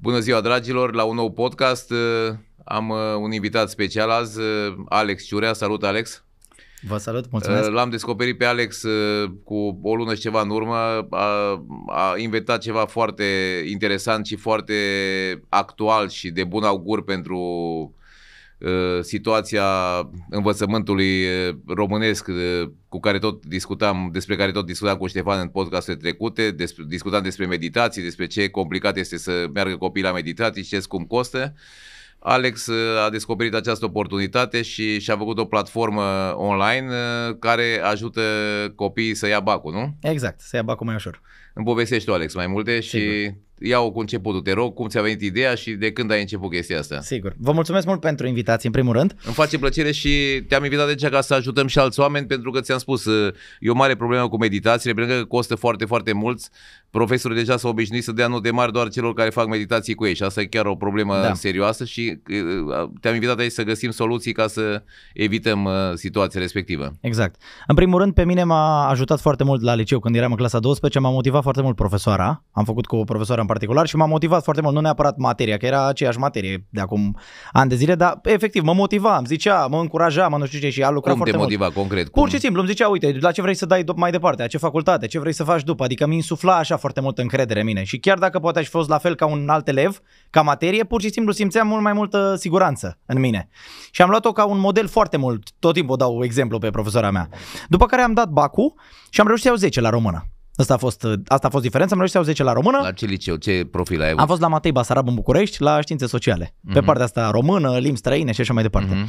Bună ziua, dragilor, la un nou podcast. Uh, Am uh, un invitat special azi, uh, Alex Ciurea. Salut, Alex! Vă salut, mulțumesc. Uh, L-am descoperit pe Alex uh, cu o lună și ceva în urmă. A, a inventat ceva foarte interesant și foarte actual și de bun augur pentru uh, situația învățământului uh, românesc uh, cu care tot discutam, despre care tot discutam cu Ștefan în podcasturile trecute, despre, discutam despre meditații, despre ce complicat este să meargă copiii la meditații și ce scump costă. Alex uh, a descoperit această oportunitate și și-a făcut o platformă online uh, care ajută copiii să ia bacul, nu? Exact, să ia bacul mai ușor. Îmi povestești tu, Alex, mai multe și Sigur. Iau cu începutul. Te rog, cum ți-a venit ideea și de când ai început chestia asta? Sigur. Vă mulțumesc mult pentru invitație, în primul rând. Îmi face plăcere și te-am invitat de aici ca să ajutăm și alți oameni pentru că ți-am spus, uh, e o mare problemă cu meditațiile, pentru că costă foarte, foarte mulți. Profesorii deja s-au obișnuit să dea note mari doar celor care fac meditații cu ei și asta e chiar o problemă Da. serioasă și uh, te-am invitat aici să găsim soluții ca să evităm uh, situația respectivă. Exact. În primul rând, pe mine m-a ajutat foarte mult la liceu când eram în clasa 12, m-a motivat foarte mult profesoara. Am făcut cu o profesoară în particular și m-a motivat foarte mult, nu neapărat materia, că era aceeași materie de acum ani de zile, dar efectiv mă motiva, îmi zicea, mă încuraja, mă nu știu ce și a lucrat Cum te foarte mult. motiva concret? Cum? Pur și simplu îmi zicea, uite, la ce vrei să dai mai departe, la ce facultate, ce vrei să faci după, adică mi insufla așa foarte multă încredere în mine și chiar dacă poate aș fi fost la fel ca un alt elev, ca materie, pur și simplu simțeam mult mai multă siguranță în mine. Și am luat-o ca un model foarte mult, tot timpul dau exemplu pe profesora mea. După care am dat bacul și am reușit să iau 10 la română. Asta a fost, asta a fost diferența, am reușit să iau 10 la română. La ce liceu? Ce profil ai avut? Am fost la Matei Basarab în București, la științe sociale. Pe Mhm. partea asta română, limbi străine și așa mai departe. Mhm.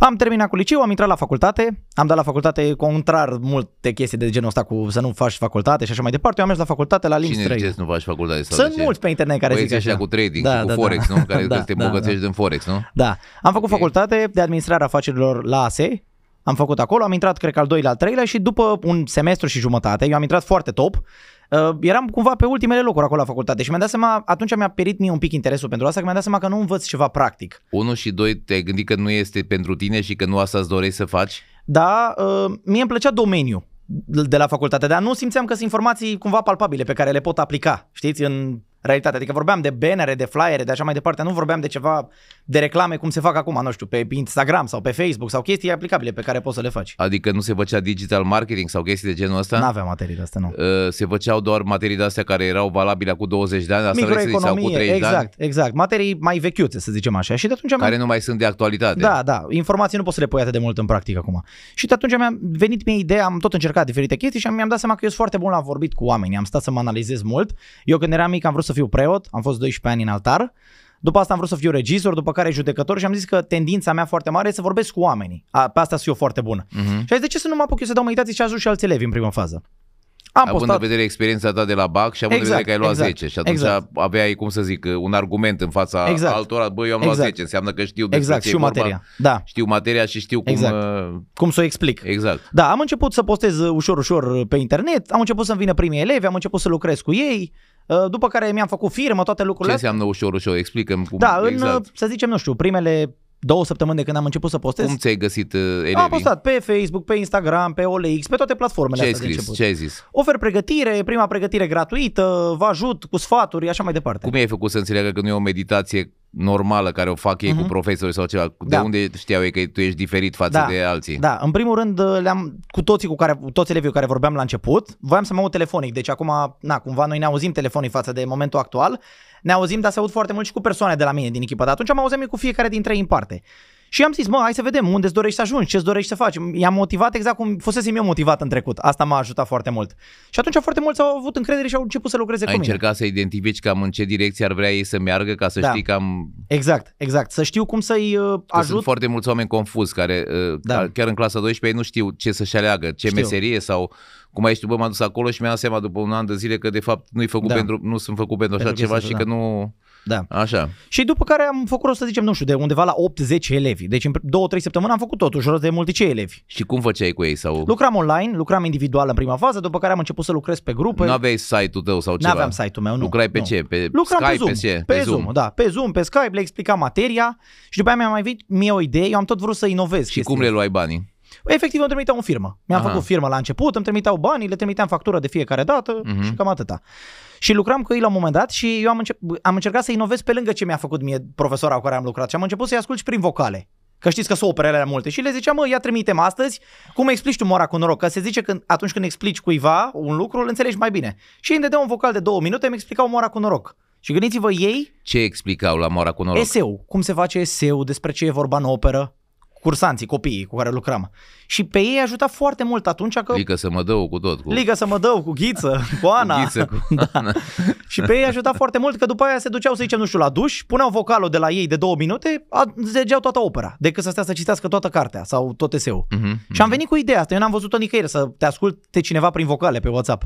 Am terminat cu liceu, am intrat la facultate, am dat la facultate contrar multe chestii de genul ăsta cu să nu faci facultate și așa mai departe. Eu am mers la facultate la limbi Cine zice străine. să nu faci facultate? Sau Sunt de ce? mulți pe internet care Băieții zic așa. ăștia cu trading Da, și cu da, da. Forex, nu? Care Da, te da, îmbogățești da. din Forex, nu? Da. Am făcut Ok. facultate de administrare a afacerilor la ASE. Am făcut acolo, am intrat cred că al doilea, al treilea și după un semestru și jumătate, eu am intrat foarte top, uh, eram cumva pe ultimele locuri acolo la facultate și mi-am dat seama, atunci mi-a perit mie un pic interesul pentru asta, că mi-am dat seama că nu învăț ceva practic. Unu și doi, te-ai gândit că nu este pentru tine și că nu asta îți dorești să faci? Da, uh, mie îmi plăcea domeniul de la facultate, dar nu simțeam că sunt informații cumva palpabile pe care le pot aplica, știți, în realitate. Adică vorbeam de bannere, de flyere, de așa mai departe, nu vorbeam de ceva de reclame cum se fac acum, nu știu, pe Instagram sau pe Facebook sau chestii aplicabile pe care poți să le faci. Adică nu se făcea digital marketing sau chestii de genul ăsta? N-aveam materii de astea, nu. Uh, se făceau doar materii de astea care erau valabile cu 20 de ani, asta vrei să zici, sau cu 30 de ani, exact, exact. Materii mai vechiuțe, să zicem așa. Și de atunci care mi-am... nu mai sunt de actualitate. Da, da, informații nu poți să le pui atât de mult în practică acum. Și de atunci mi-a venit mie ideea, am tot încercat diferite chestii și mi-am dat seama că eu sunt foarte bun la vorbit cu oameni. Am stat să mă analizez mult. Eu când eram mic am vrut să fiu preot, am fost 12 ani în altar. După asta am vrut să fiu regizor, după care judecător și am zis că tendința mea foarte mare e să vorbesc cu oamenii. A, pe asta sunt eu foarte bun. Mhm. Și a zis, de ce să nu mă apuc eu să dau meditații și ajut și alți elevi în prima fază? Am Având postat. în vedere experiența ta de la BAC și având Exact, în vedere că ai luat exact, 10 și atunci exact. aveai, cum să zic, un argument în fața Exact. altora, bă, eu am luat Exact. 10, înseamnă că știu despre Exact, ce știu e vorba, materia. Da, Știu materia și știu cum... Exact. uh, cum să o explic. Exact. Da, am început să postez uh, ușor, ușor pe internet, am început să-mi vină primii elevi, am început să lucrez cu ei, uh, după care mi-am făcut firmă, toate Ce lucrurile astea. înseamnă ușor, ușor? Explicăm cum... Da, în, exact. uh, să zicem, nu știu, primele două săptămâni de când am început să postez, Cum ți-ai găsit uh, elevii? am postat pe Facebook, pe Instagram, pe OLX, pe toate platformele Ce ai astea de scris? început. Ce ai zis? Ofer pregătire, prima pregătire gratuită, vă ajut cu sfaturi, așa mai departe. Cum i-ai făcut să înțeleagă că nu e o meditație normală care o fac ei cu Mhm. profesori sau ceva? De Da. unde știau ei că tu ești diferit față Da. de alții? Da, în primul rând uh, le-am cu toții cu care cu toți elevii cu care vorbeam la început, voiam să mă aud telefonic, deci acum, na, cumva noi ne auzim telefonic față de momentul actual. Ne auzim, dar se aud foarte mult și cu persoane de la mine din echipă, dar atunci am auzit eu cu fiecare dintre ei în parte. Și am zis, mă, hai să vedem unde îți dorești să ajungi, ce îți dorești să faci. I-am motivat exact cum fusesem eu motivat în trecut. Asta m-a ajutat foarte mult. Și atunci foarte mulți au avut încredere și au început să lucreze Ai cu mine. încercat să identifici cam în ce direcție ar vrea ei să meargă ca să Da. știi cam... Exact, exact. Să știu cum să-i uh, Că ajut. sunt foarte mulți oameni confuzi care uh, Da. chiar în clasa 12 ei nu știu ce să-și aleagă, ce Știu. meserie sau cum ai știut, bă, m-am dus acolo și mi-am dat seama după un an de zile că de fapt nu-i făcut Da. pentru, nu sunt făcut pentru așa Pentru ceva chestia și asta, că nu... Da. Așa. Și după care am făcut rost, să zicem, nu știu, de undeva la 8-10 elevi. Deci în 2-3 săptămâni am făcut totuși rost de multice elevi. Și cum făceai cu ei? Sau Lucram online, lucram individual în prima fază, după care am început să lucrez pe grupe. nu aveai site-ul tău sau Nu ceva? aveam site-ul meu, nu. Lucrai pe nu. ce? Pe Lucram Skype? pe Zoom, Pe ce? pe Zoom, da, pe Zoom, pe Skype, le explicam materia și după aia mi-a mai venit mie o idee, eu am tot vrut să inovez Și chestia cum le luai banii? Efectiv îmi trimiteau în firmă. Mi-am Aha. făcut firmă la început, îmi trimiteau banii, le trimiteam factură de fiecare dată Mhm. și cam atâta. Și lucram cu ei la un moment dat și eu am, încep, am încercat să inovez pe lângă ce mi-a făcut mie profesora cu care am lucrat și am început să-i ascult și prin vocale. Că știți că sunt operele alea multe și le ziceam, mă, ia trimitem astăzi, cum explici tu mora cu noroc? Că se zice că atunci când explici cuiva un lucru, îl înțelegi mai bine. Și ei îmi dădeau un vocal de două minute, îmi explicau mora cu noroc. Și gândiți-vă ei, Ce explicau la Mora cu noroc? eseu, cum se face eseu, despre ce e vorba în operă, cursanții, copiii cu care lucram. Și pe ei ajuta foarte mult atunci că Lică să mă dău cu tot. Cu... Liga să mă dau cu ghiță, cu Ana. Cu ghiță, cu- da. Și pe ei ajuta foarte mult că după aia se duceau, să zicem, nu știu, la duș, puneau vocalul de la ei de două minute, a- înțelegeau toată opera, decât să stea să citească toată cartea sau tot eseul. Mhm, Și am venit cu ideea asta, eu n-am văzut-o nicăieri să te asculte cineva prin vocale pe WhatsApp.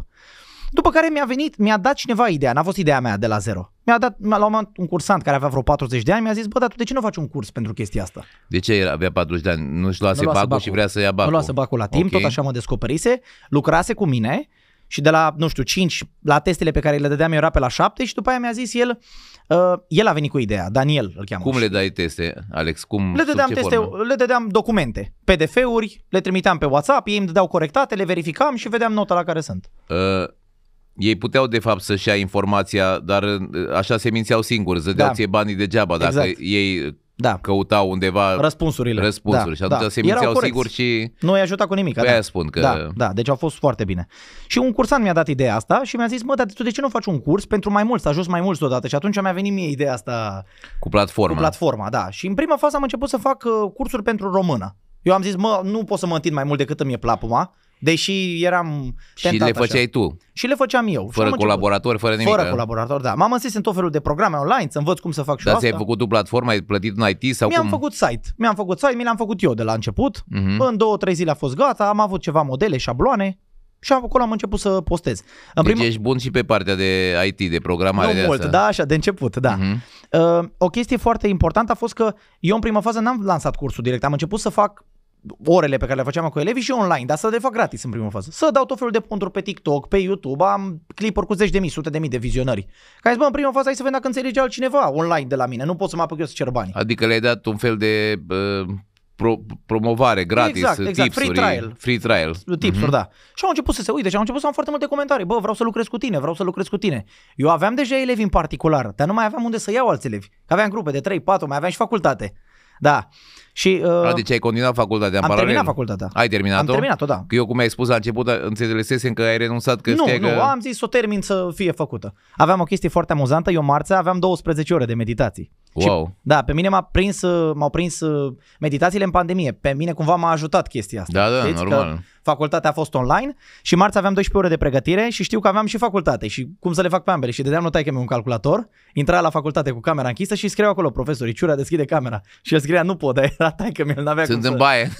După care mi-a venit, mi-a dat cineva ideea, n-a fost ideea mea de la zero. Mi-a dat, la un moment un cursant care avea vreo 40 de ani, mi-a zis, bă, dar tu de ce nu faci un curs pentru chestia asta? De ce era, avea 40 de ani? Nu-și luase Nu luase bacul, bacul. și vrea să ia Bacul. bacul. Nu luase bacul la timp, Ok. tot așa mă descoperise, lucrase cu mine și de la, nu știu, 5 la testele pe care le dădeam eu era pe la 7 și după aia mi-a zis el, uh, el a venit cu ideea, Daniel îl cheamă. Cum Și le dai teste, Alex? Cum, le sub dădeam ce teste, formă? le dădeam documente, PDF-uri, le trimiteam pe WhatsApp, ei îmi dădeau corectate, le verificam și vedeam nota la care sunt. Uh, ei puteau de fapt să-și ia informația, dar uh, așa se mințeau singuri, zădeau Da. ție banii degeaba dacă Exact. ei Da, căutau undeva răspunsurile. răspunsuri da, și atunci da. se Erau mințeau corecți. singuri și Nu i-a ajutat cu nimic. pe da. aia spun că Da, da, deci au fost foarte bine. Și un cursant mi-a dat ideea asta și mi-a zis, mă, dar tu de ce nu faci un curs pentru mai mulți, să ajungi mai mulți deodată? Și atunci mi-a venit mie ideea asta cu platforma. cu platforma, da. Și în prima fază am început să fac uh, cursuri pentru română. Eu am zis, mă, nu pot să mă întind mai mult decât îmi e plapuma, deși eram și tentat le făceai așa. tu, Și le făceam eu. Și fără am început. colaboratori, fără nimic. Fără colaborator, da. M-am înscris în tot felul de programe online să învăț cum să fac și Dar eu asta. ți-ai făcut tu platforma, ai plătit un IT sau Mi-am cum? făcut site. Mi-am făcut site, mi l-am făcut eu de la început. Mhm. În două, trei zile a fost gata, am avut ceva modele, șabloane și acolo am început să postez. În Deci primul ești bun și pe partea de IT, de programare nu de mult, asta. da, așa, de început, da. Mhm. Uh, o chestie foarte importantă a fost că eu în prima fază n-am lansat cursul direct, am început să fac orele pe care le făceam cu elevii și online, dar să le fac gratis în prima fază. Să dau tot felul de ponturi pe TikTok, pe YouTube, am clipuri cu zeci de mii, sute de mii de vizionări. Ca zis, bă, în prima fază hai să vedem dacă înțelege altcineva online de la mine, nu pot să mă apuc eu să cer bani. Adică le-ai dat un fel de uh, pro, promovare gratis, Exact, exact. tipsuri, Free trial. Free trial. tipsuri, da. Și au început să se uite și au început să am foarte multe comentarii. Bă, vreau să lucrez cu tine, vreau să lucrez cu tine. Eu aveam deja elevi în particular, dar nu mai aveam unde să iau alți elevi. Că aveam grupe de 3, 4, mai aveam și facultate. Da. Și uh, A, deci ai continuat facultatea în am paralel? terminat facultatea. Ai terminat-o? Am terminat-o, da. Că eu, cum ai spus la început, înțelesesem că ai renunțat, că nu, știai nu, că... am zis să o termin să fie făcută. Aveam o chestie foarte amuzantă, eu marțea aveam 12 ore de meditații. Și, Wow. da, pe mine m-a prins, uh, m-au prins uh, meditațiile în pandemie. Pe mine cumva m-a ajutat chestia asta. Da, da, Știți? normal. Că facultatea a fost online și marți aveam 12 ore de pregătire și știu că aveam și facultate și cum să le fac pe ambele. Și dădeam lui că un calculator, intra la facultate cu camera închisă și scriu acolo, profesorii, ciura deschide camera. Și el scria, nu pot, dar era taică mi el n-avea Sunt cum în să... baie.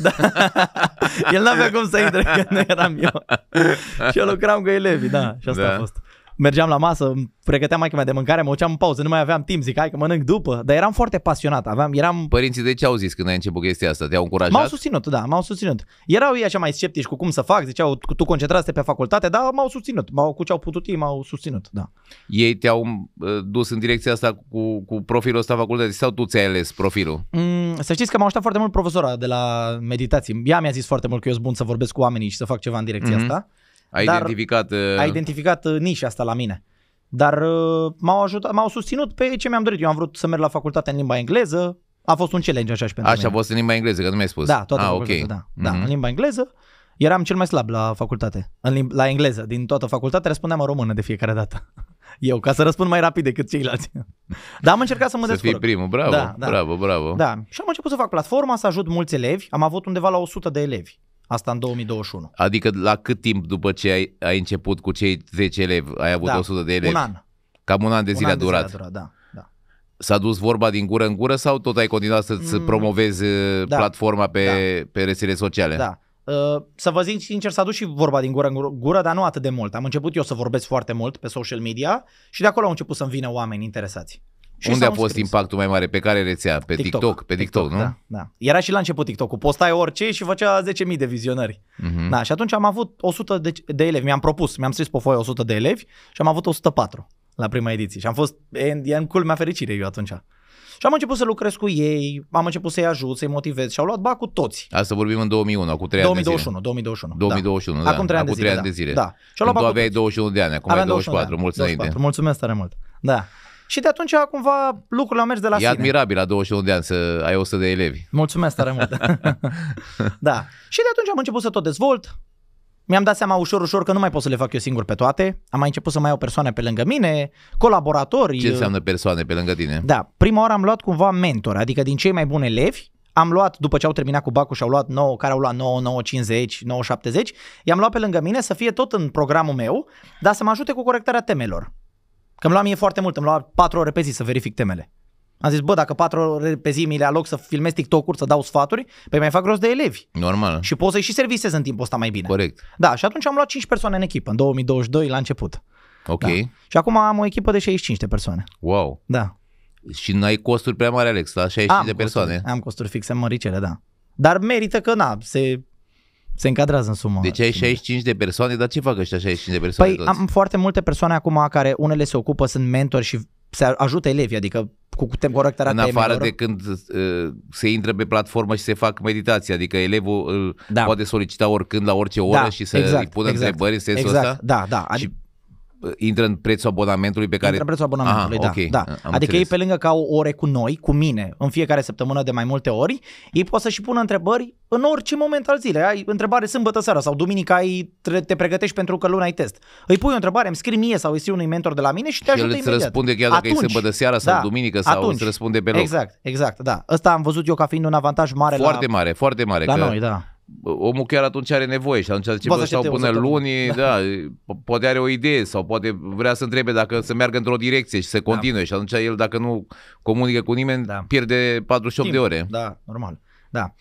El n-avea cum să intre, că nu eram eu. și eu lucram cu elevii, da, și asta Da. a fost. Mergeam la masă, îmi pregăteam maica mea de mâncare, mă duceam în pauză, nu mai aveam timp, zic, hai că mănânc după. Dar eram foarte pasionat, aveam, eram Părinții de ce au zis când ai început chestia asta? Te-au M-au încurajat? susținut, da, m-au susținut. Erau ei așa mai sceptici cu cum să fac, ziceau, tu concentrați pe facultate, dar m-au susținut. M-au, cu ce au putut ei, m-au susținut, da. Ei te-au uh, dus în direcția asta cu, cu profilul ăsta facultății sau tu ți-ai ales profilul? Mm, să știți că m-a ajutat foarte mult profesora de la meditații. Ea mi-a zis foarte mult că eu sunt bun să vorbesc cu oamenii și să fac ceva în direcția Mhm. asta. Ai Dar identificat... Uh, A identificat uh, nișa asta la mine. Dar uh, m-au ajutat, m-au susținut pe ce mi-am dorit. Eu am vrut să merg la facultate în limba engleză. A fost un challenge așa și pentru Așa a mine. fost în limba engleză, că nu mi-ai spus. Da, toată ah, facultatea, ok. da. Da, Mhm. în limba engleză. Eram cel mai slab la facultate, în lim- la engleză. Din toată facultatea răspundeam în română de fiecare dată. Eu, ca să răspund mai rapid decât ceilalți. Dar am încercat să mă Să fii descurc. primul, bravo, Da, da. bravo, bravo. Da, și am început să fac platforma, să ajut mulți elevi. Am avut undeva la 100 de elevi. Asta în 2021. Adică la cât timp după ce ai, ai început cu cei 10 elevi, ai avut da, 100 de elevi? Un an. Cam un an de Un zile an a durat. zile a durat, da. da. S-a dus vorba din gură în gură sau tot ai continuat să-ți Mm, promovezi uh, da, platforma pe, pe rețele sociale? Da. Uh, să vă zic sincer, s-a dus și vorba din gură în gură- gură, dar nu atât de mult. Am început eu să vorbesc foarte mult pe social media și de acolo au început să-mi vină oameni interesați. Și Unde a s-au fost înscris. impactul mai mare? Pe care rețea? Pe TikTok? Pe TikTok, nu? Da, da. Era și la început TikTok-ul. Postai orice și făcea 10.000 de vizionări. Mhm. Da, și atunci am avut 100 de, de elevi. Mi-am propus, mi-am scris pe foaie 100 de elevi și am avut 104 la prima ediție. Și am fost, e, e în culmea fericire eu atunci. Și am început să lucrez cu ei, am început să-i ajut, să-i motivez și au luat bacul toți. Asta vorbim în 2001, acum 3 ani de 2021, 2021. 2021, da. da. Acum 3 ani de Acum zile. trei ani da. de zile. Da. Și au Când luat tu bacul aveai toți. 21 de ani, acum ai Aveam 24, mulți 24, înainte. Mulțumesc tare mult. Da. Și de atunci cumva lucrurile au mers de la E sine. admirabil la 21 de ani să ai 100 de elevi. Mulțumesc tare mult. da. Și de atunci am început să tot dezvolt. Mi-am dat seama ușor, ușor că nu mai pot să le fac eu singur pe toate. Am mai început să mai iau persoane pe lângă mine, colaboratori. Ce înseamnă persoane pe lângă tine? Da, prima oară am luat cumva mentor, adică din cei mai buni elevi, am luat, după ce au terminat cu bacul și au luat 9, care au luat 9, 9, 50, 9, 70, i-am luat pe lângă mine să fie tot în programul meu, dar să mă ajute cu corectarea temelor. Că îmi lua mie foarte mult, îmi lua 4 ore pe zi să verific temele. Am zis, bă, dacă 4 ore pe zi mi le aloc să filmez TikTok-uri, să dau sfaturi, păi mai fac rost de elevi. Normal. Și pot să-i și servisez în timpul ăsta mai bine. Corect. Da, și atunci am luat 5 persoane în echipă, în 2022, la început. Ok. Da. Și acum am o echipă de 65 de persoane. Wow. Da. Și nu ai costuri prea mari, Alex, la 65 de persoane. Costuri, am costuri fixe măricele, da. Dar merită că, na, se, se încadrează în sumă. Deci ai 65 de persoane, dar ce fac ăștia 65 de persoane Păi toți? am foarte multe persoane acum care unele se ocupă, sunt mentori și se ajută elevii, adică cu cu tem- corectarea În afară temelor. de când uh, se intră pe platformă și se fac meditații, adică elevul îl Da. poate solicita oricând la orice oră Da, și să exact, îi pună exact, întrebări în sensul exact, ăsta? da, da. Adică, Și uh, intră în prețul abonamentului pe care... Intră prețul abonamentului, Aha, da. ok, da. am adică înțeles. ei pe lângă că au ore cu noi, cu mine, în fiecare săptămână de mai multe ori, ei pot să-și pună întrebări în orice moment al zilei. Ai întrebare sâmbătă seara sau duminica ai, tre- te pregătești pentru că luna ai test. Îi pui o întrebare, îmi scrii mie sau îi scrii unui mentor de la mine și te și el ajută îți imediat. răspunde chiar dacă Atunci, e sâmbătă seara sau da, duminică sau atunci. îți răspunde pe loc. Exact, exact, da. Ăsta am văzut eu ca fiind un avantaj mare Foarte la, mare, foarte mare. la că noi, da. Omul chiar atunci are nevoie și atunci zice, Poate bă, să stau aștepte o până săptămână. luni, da, po- poate are o idee sau poate vrea să întrebe dacă să meargă într-o direcție și să continue și atunci el dacă nu comunică cu nimeni Da. pierde 48 de Timp. ore. Da, normal. Da.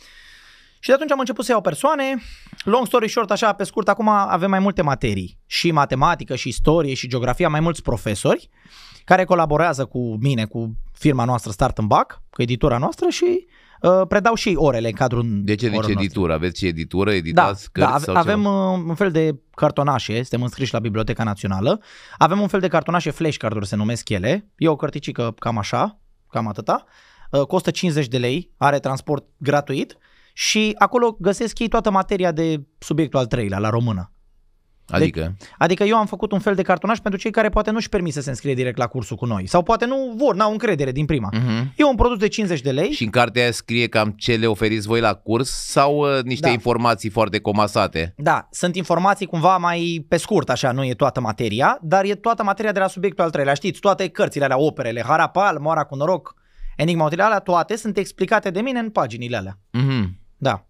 Și de atunci am început să iau persoane. Long story short, așa pe scurt, acum avem mai multe materii. Și matematică, și istorie, și geografia, mai mulți profesori care colaborează cu mine, cu firma noastră Start în Bac, cu editura noastră și uh, predau și ei orele în cadrul De ce orelor zice noastre. editură? Aveți și editură? Da, Editați da cărți ave- sau avem ceva? uh, un fel de cartonașe, suntem înscriși la Biblioteca Națională, avem un fel de cartonașe flashcard-uri se numesc ele, e o cărticică cam așa, cam atâta, uh, costă 50 de lei, are transport gratuit și acolo găsesc ei toată materia de subiectul al treilea, la română. Adică? Adică eu am făcut un fel de cartonaș pentru cei care poate nu-și permit să se înscrie direct la cursul cu noi sau poate nu vor, n-au încredere din prima. Mhm. E un produs de 50 de lei Și în cartea aia scrie cam ce le oferiți voi la curs sau uh, niște Da. informații foarte comasate? Da, sunt informații cumva mai pe scurt, așa, nu e toată materia, dar e toată materia de la subiectul al treilea. Știți, toate cărțile alea, operele, Harapal, Moara cu noroc, Enigma Utile, alea toate sunt explicate de mine în paginile alea. Mhm. Da,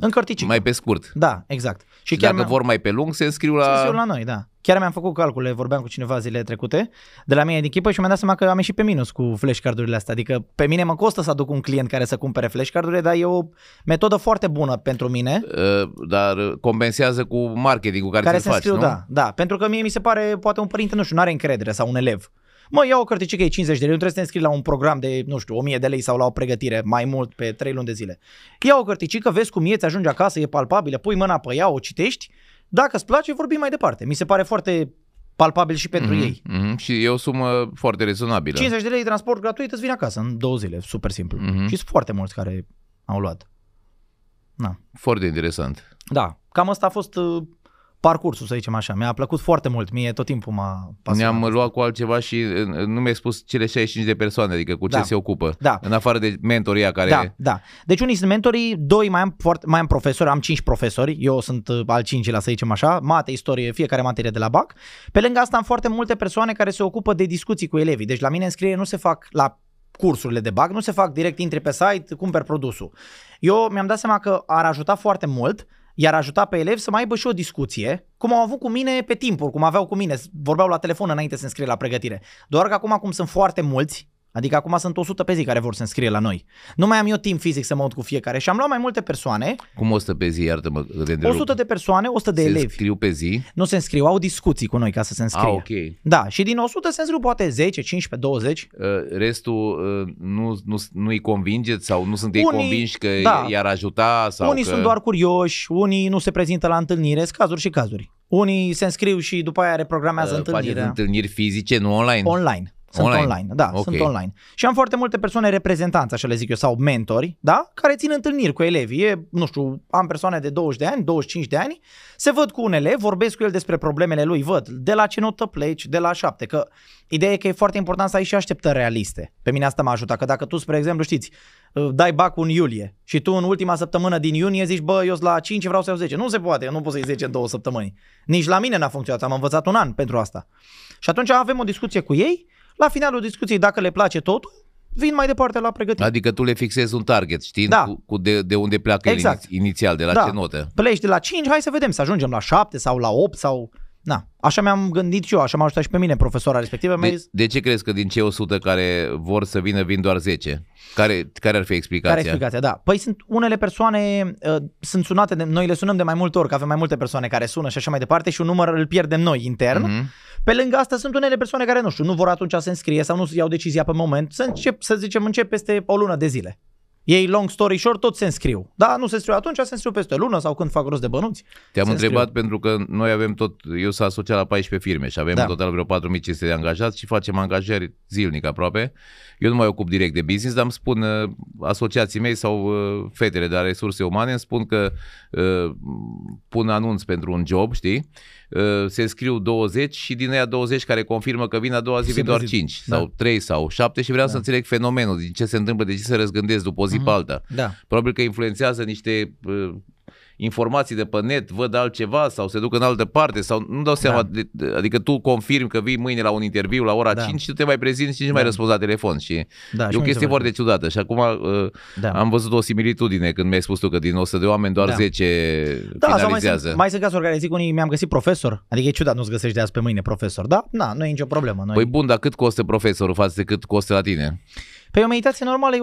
în cărticică. Mai pe scurt. Da, exact. Și Și chiar dacă mi-am- vor mai pe lung, se înscriu se la... înscriu la noi, da. Chiar mi-am făcut calcule, vorbeam cu cineva zilele trecute de la mine din echipă și mi-am dat seama că am ieșit pe minus cu flashcardurile astea. Adică pe mine mă costă să aduc un client care să cumpere flashcardurile, dar e o metodă foarte bună pentru mine. Uh, dar uh, compensează cu marketingul care, care ți-l se faci, înscriu, nu? da, da, pentru că mie mi se pare, poate un părinte, nu știu, nu are încredere sau un elev. Mă, iau o cărticică, e 50 de lei, nu trebuie să te înscrii la un program de, nu știu, 1000 de lei sau la o pregătire mai mult pe 3 luni de zile. Ia o cărticică, vezi cum e, ți ajunge acasă, e palpabilă, pui mâna pe ea, o citești, dacă îți place, vorbim mai departe. Mi se pare foarte palpabil și pentru Mhm, ei. mhm. Și e o sumă foarte rezonabilă. 50 de lei transport gratuit, îți vine acasă în două zile, super simplu. Mhm. Și sunt foarte mulți care au luat. Na. Foarte interesant. Da, cam asta a fost uh, parcursul, să zicem așa. Mi-a plăcut foarte mult, mie tot timpul m-a pasionat. Ne-am luat cu altceva și uh, nu mi-ai spus cele 65 de persoane, adică cu ce Da. se ocupă. Da. În afară de mentoria care... Da, da. Deci unii sunt mentorii, doi mai am, foarte, mai am profesori, am cinci profesori, eu sunt uh, al cincilea să zicem așa, mate, istorie, fiecare materie de la BAC. Pe lângă asta am foarte multe persoane care se ocupă de discuții cu elevii. Deci la mine înscriere nu se fac la cursurile de BAC, nu se fac direct, intri pe site, cumperi produsul. Eu mi-am dat seama că ar ajuta foarte mult iar ajuta pe elevi să mai aibă și o discuție, cum au avut cu mine pe timpuri, cum aveau cu mine, vorbeau la telefon înainte să se înscrie la pregătire. Doar că acum, cum sunt foarte mulți, Adică acum sunt 100 pe zi care vor să înscrie la noi. Nu mai am eu timp fizic să mă uit cu fiecare și am luat mai multe persoane, Cum 100 pe zi, iartă-mă, de întrerup. 100 de persoane, 100 de se elevi. scriu pe zi? Nu se înscriu, au discuții cu noi ca să se înscrie. Ah, ok. Da, și din 100 se înscriu poate 10, 15, 20. Uh, Restul uh, nu, nu, nu-i convingeți sau nu sunt ei Unii- convinși că da. i-ar ajuta? Sau unii că... sunt doar curioși, unii nu se prezintă la întâlnire, sunt cazuri și cazuri. Unii se înscriu și după aia reprogramează Uh, Faceți întâlnirea întâlniri fizice, nu online? online. Sunt Online? online, da, Ok. sunt online. Și am foarte multe persoane reprezentanți, așa le zic eu, sau mentori, da, care țin întâlniri cu elevii. E, nu știu, am persoane de 20 de ani, 25 de ani, se văd cu un elev, vorbesc cu el despre problemele lui, văd de la ce notă pleci, de la șapte, că ideea e că e foarte important să ai și așteptări realiste. Pe mine asta m-a ajutat, că dacă tu, spre exemplu, știți, uh, dai bacul în iulie și tu în ultima săptămână din iunie zici, bă, eu sunt la 5, vreau să iau 10. Nu se poate, eu nu pot să iei 10 în două săptămâni. Nici la mine n-a funcționat, am învățat un an pentru asta. Și atunci avem o discuție cu ei, la finalul discuției, dacă le place totul, vin mai departe la pregătire. Adică tu le fixezi un target, știind Da. cu, cu de, de unde pleacă Exact. exact. inițial, de la Da. ce notă. Pleci de la 5, hai să vedem, să ajungem la 7 sau la 8 sau... Na, așa mi-am gândit și eu, așa m-a ajutat și pe mine profesora respectivă. Mi-a De, zis, de ce crezi că din cei 100 care vor să vină, vin doar 10? Care, care ar fi explicația? care e explicația? Da. Păi sunt unele persoane, uh, sunt sunate, de, noi le sunăm de mai multe ori, că avem mai multe persoane care sună și așa mai departe și un număr îl pierdem noi intern. Mhm. Pe lângă asta sunt unele persoane care, nu știu, nu vor atunci să înscrie sau nu iau decizia pe moment, să încep, să zicem, încep peste o lună de zile. Ei, long story short, tot se înscriu. Da, nu se înscriu atunci, se înscriu peste o lună sau când fac rost de bănuți. Te-am Se întrebat pentru că noi avem tot, eu sunt asociat la 14 firme și avem Da. în total vreo 4500 de angajați și facem angajări zilnic aproape. Eu nu mai ocup direct de business, dar îmi spun uh, asociații mei sau uh, fetele de la resurse umane îmi spun că uh, pun anunț pentru un job, știi? Uh, se înscriu 20 și din aia 20 care confirmă că vin a doua zi Se vin doar prezint. 5 Da. sau 3 sau 7 și vreau să înțeleg fenomenul, din ce se întâmplă, de ce se răzgândesc după o zi pe alta. Da. Probabil că influențează niște uh, informații de pe net, văd altceva sau se duc în altă parte sau nu dau seama, Da. de, de- adică tu confirmi că vii mâine la un interviu la ora Da. 5 și tu te mai prezinți și nici nu mai Da. răspunzi la telefon și Da, e și o mie chestie se foarte ciudată și acum uh, Da. am văzut o similitudine când mi-ai spus tu că din 100 de oameni doar Da. 10 Da, sau mai finalizează. sunt, mai sunt cazuri care zic unii mi-am găsit profesor. Adică e ciudat nu-ți găsești de azi pe mâine profesor. Da, na, nu e nicio problemă. Noi... Păi bun, dar cât costă profesorul față de cât costă la tine? Păi o meditație normală e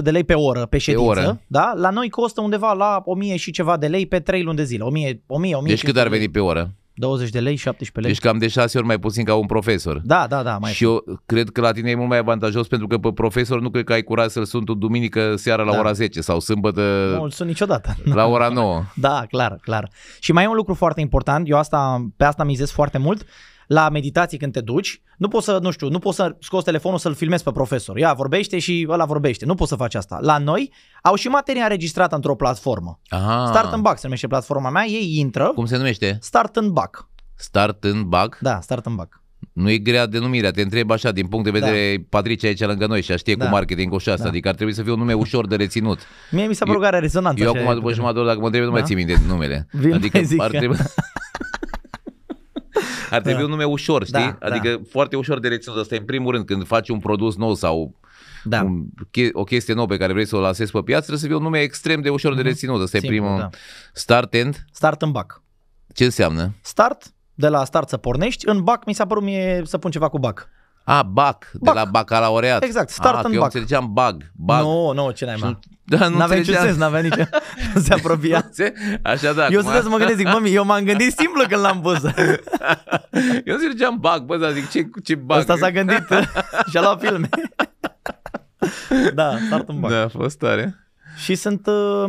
100-200 de lei pe oră, pe ședință. oră. Da? La noi costă undeva la 1000 și ceva de lei pe 3 luni de zile. 1000, 1000, 1000 Deci cât ar veni pe oră? 20 de lei, 17 lei. Deci cam de 6 ori mai puțin ca un profesor. Da, da, da, mai și eu cred că la tine e mult mai avantajos pentru că pe profesor nu cred că ai curaj să-l sun tu duminică seara la Da. ora 10 sau sâmbătă nu îl sun niciodată. la ora 9. Da, clar, clar. Și mai e un lucru foarte important, eu asta, pe asta mizez foarte mult, la meditații când te duci, nu poți să, nu știu, nu poți să scoți telefonul să-l filmezi pe profesor. Ia, vorbește și ăla vorbește. Nu poți să faci asta. La noi au și materia înregistrată într-o platformă. Aha. Start and Back se numește platforma mea, ei intră, Cum se numește? Start and Back. Start în bug? Da, Start and Back. Nu e grea denumirea, te întreb așa din punct de vedere da. Patricia aici lângă noi și a știe Da. cu marketing și asta, Da. adică ar trebui să fie un nume ușor de reținut. Mie mi s-a părut că are rezonanță. Eu așa, acum după jumătate de oră, dacă mă trebuie, nu mai Da? țin minte numele. Vin, adică mai zic ar că- trebui... Ar trebui Da. un nume ușor, știi? Da, da. adică foarte ușor de reținut. Asta e în primul rând, când faci un produs nou sau Da. un, che- o chestie nouă pe care vrei să o lansezi pe piață, trebuie să fie un nume extrem de ușor de Mhm. reținut. Asta e Simplu, primul. da. Start and, Start and Back. ce înseamnă? Start, de la start să pornești, în bac mi s-a părut mie să pun ceva cu bac. A, BAC, de Bac. la bacalaureat. Exact, start ah, and că eu bac. înțelegeam bug. bug. Nu, nu, ce n-ai Și mă. Nu- Da, nu N-avea niciun înțelegeam. sens, n-avea nici... nu se apropia. Se- Așa da. Eu acum- stăteam să mă gândesc, zic, mămi, eu m-am gândit simplu când l-am pus. Eu înțelegeam bug, bă, dar zic, ce, ce bug? Ăsta s-a gândit și a luat filme. da, start în bac. Da, a fost tare. Și sunt, uh,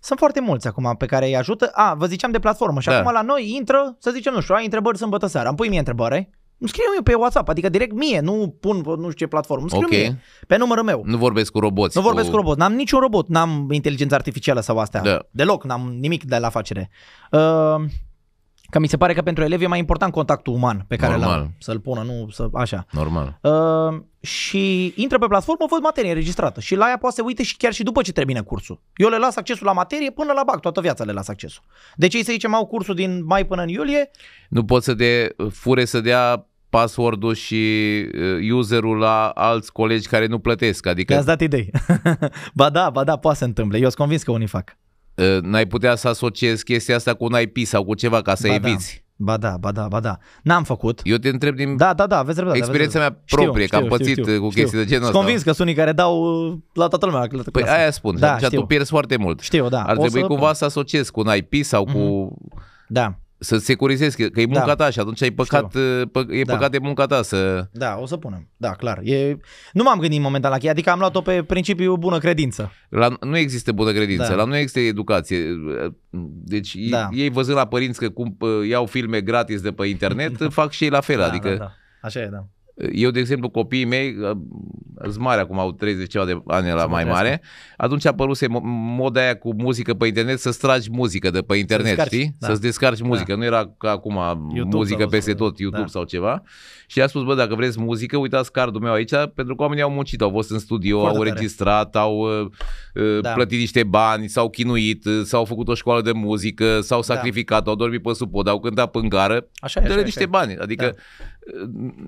sunt foarte mulți acum pe care îi ajută. A, vă ziceam de platformă și Da. acum la noi intră, să zicem, nu știu, ai întrebări sâmbătă seara, îmi pui mie întrebare, îmi scriu eu pe WhatsApp, adică direct mie, nu pun pe nu știu ce platformă, îmi scriu Ok. mie, pe numărul meu. Nu vorbesc cu roboți. Nu vorbesc cu robot, n-am niciun robot, n-am inteligență artificială sau astea. Da. Deloc, n-am nimic de la afacere. Uh, că mi se pare că pentru elevi e mai important contactul uman pe care Normal. l-am, să-l pună, nu să, așa. Normal. Uh, și intră pe platformă, văd materie înregistrată și la ea poate să uite și chiar și după ce termină cursul. Eu le las accesul la materie până la bac, toată viața le las accesul. Deci ei să zicem au cursul din mai până în iulie, Nu pot să de fure să dea password-ul și uh, userul la alți colegi care nu plătesc. Adică le-ați dat idei. ba da, ba da, poate să întâmple. Eu sunt convins că unii fac. uh, n-ai putea să asociezi chestia asta cu un IP sau cu ceva ca să ba eviți. Da. Ba da, ba da, ba da. N-am făcut. Eu te întreb din Da, da, da, aveți dreptate. experiența aveți mea dreptate. proprie, că am pățit uh, cu chestii de genul Sunt ăsta. convins că sunt unii care dau uh, la toată lumea. La Păi clasă. aia spun, Da, da, și știu. tu pierzi foarte mult. Știu, da. Ar O trebui să- cumva să asociezi cu un IP sau cu... Da, Să securizezi, că, că e munca Da. ta și atunci ai păcat, uh, pă, e Da. păcat de munca ta să... da, o să punem. Da, clar. E... Nu m-am gândit momentan la cheie, adică am luat-o pe principiu bună credință. La, nu există bună credință, Da. la nu există educație. Deci Da. da. ei văzând la părinți că cum uh, iau filme gratis de pe internet, fac și ei la fel. da, adică da, da. Așa e, da. Eu, de exemplu, copiii mei, uh, sunt mari acum, au 30 ceva de ani la mai trăiască. mare, atunci a apăruse mo- moda aia cu muzică pe internet, să-ți tragi muzică de pe internet, descarci, știi? da. Să-ți descarci muzică. Nu era ca acum muzică sau- peste tot, YouTube da. sau ceva. Și a spus, bă, dacă vreți muzică, uitați cardul meu aici, pentru că oamenii au muncit, au fost în studio, Foarte au tare. înregistrat, au uh, uh, Da. plătit niște bani, s-au chinuit, uh, s-au făcut o școală de muzică, s-au Da. sacrificat, au dormit pe supod, au cântat pe gară, Așa e, așa, dă e, niște așa. e. bani. Adică uh,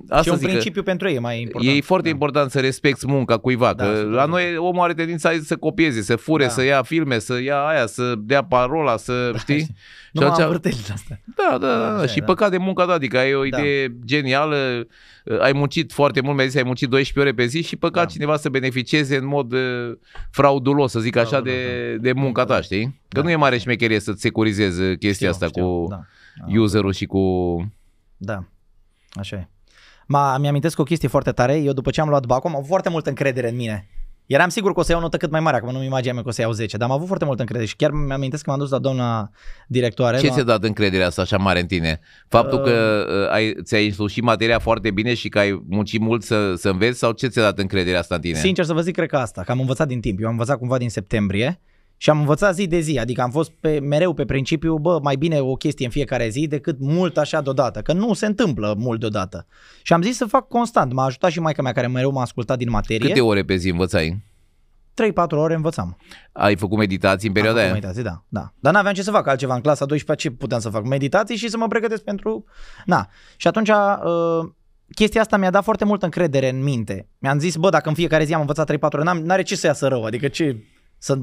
asta și e un zic că- principiu pentru ei e mai important. E foarte da. important să respecti munca cuiva, Da, că sunt de la acord. noi omul are tendința să copieze, să fure, Da. să ia filme, să ia aia, să dea parola, să știi? Nu Și m-am atunci- învârtelit asta. Da, da, Da, da, așa da. e, și da. păcat de munca ta, adică ai o Da. idee genială, ai muncit foarte mult, mi-ai zis, ai muncit 12 ore pe zi și păcat Da. cineva să beneficieze în mod uh, fraudulos, să zic așa, Fraudulos, de, da. de munca ta, știi? Că Da. nu e mare șmecherie să-ți securizezi uh, chestia Știu, asta știu, cu da. Da. userul și cu... Da, așa e. Ma, mi-amintesc o chestie foarte tare. Eu după ce am luat bacul, am avut foarte multă încredere în mine. Eram sigur că o să iau o notă cât mai mare, acum nu-mi imaginam că o să iau 10, dar am avut foarte multă încredere și chiar mi-amintesc că m-am dus la doamna directoare. Ce la... ți-a dat încrederea asta așa mare în tine? Faptul că uh, ai, ți-ai însușit materia foarte bine și că ai muncit mult să, să înveți sau ce ți-a dat încrederea asta în tine? Sincer să vă zic, cred că asta, că am învățat din timp. Eu am învățat cumva din septembrie și am învățat zi de zi, adică am fost pe, mereu pe principiu, bă, mai bine o chestie în fiecare zi decât mult așa deodată, că nu se întâmplă mult deodată. Și am zis să fac constant, m-a ajutat și maica mea care mereu m-a ascultat din materie. Câte ore pe zi învățai? 3-4 ore învățam. Ai făcut meditații în perioada Am aia? făcut meditații, da, da. Dar n-aveam ce să fac altceva în clasa 12, ce puteam să fac? Meditații și să mă pregătesc pentru... Na. Și atunci uh, chestia asta mi-a dat foarte multă încredere în minte. Mi-am zis, bă, dacă în fiecare zi am învățat 3-4 ore, n-am, n-are ce să iasă rău, adică ce să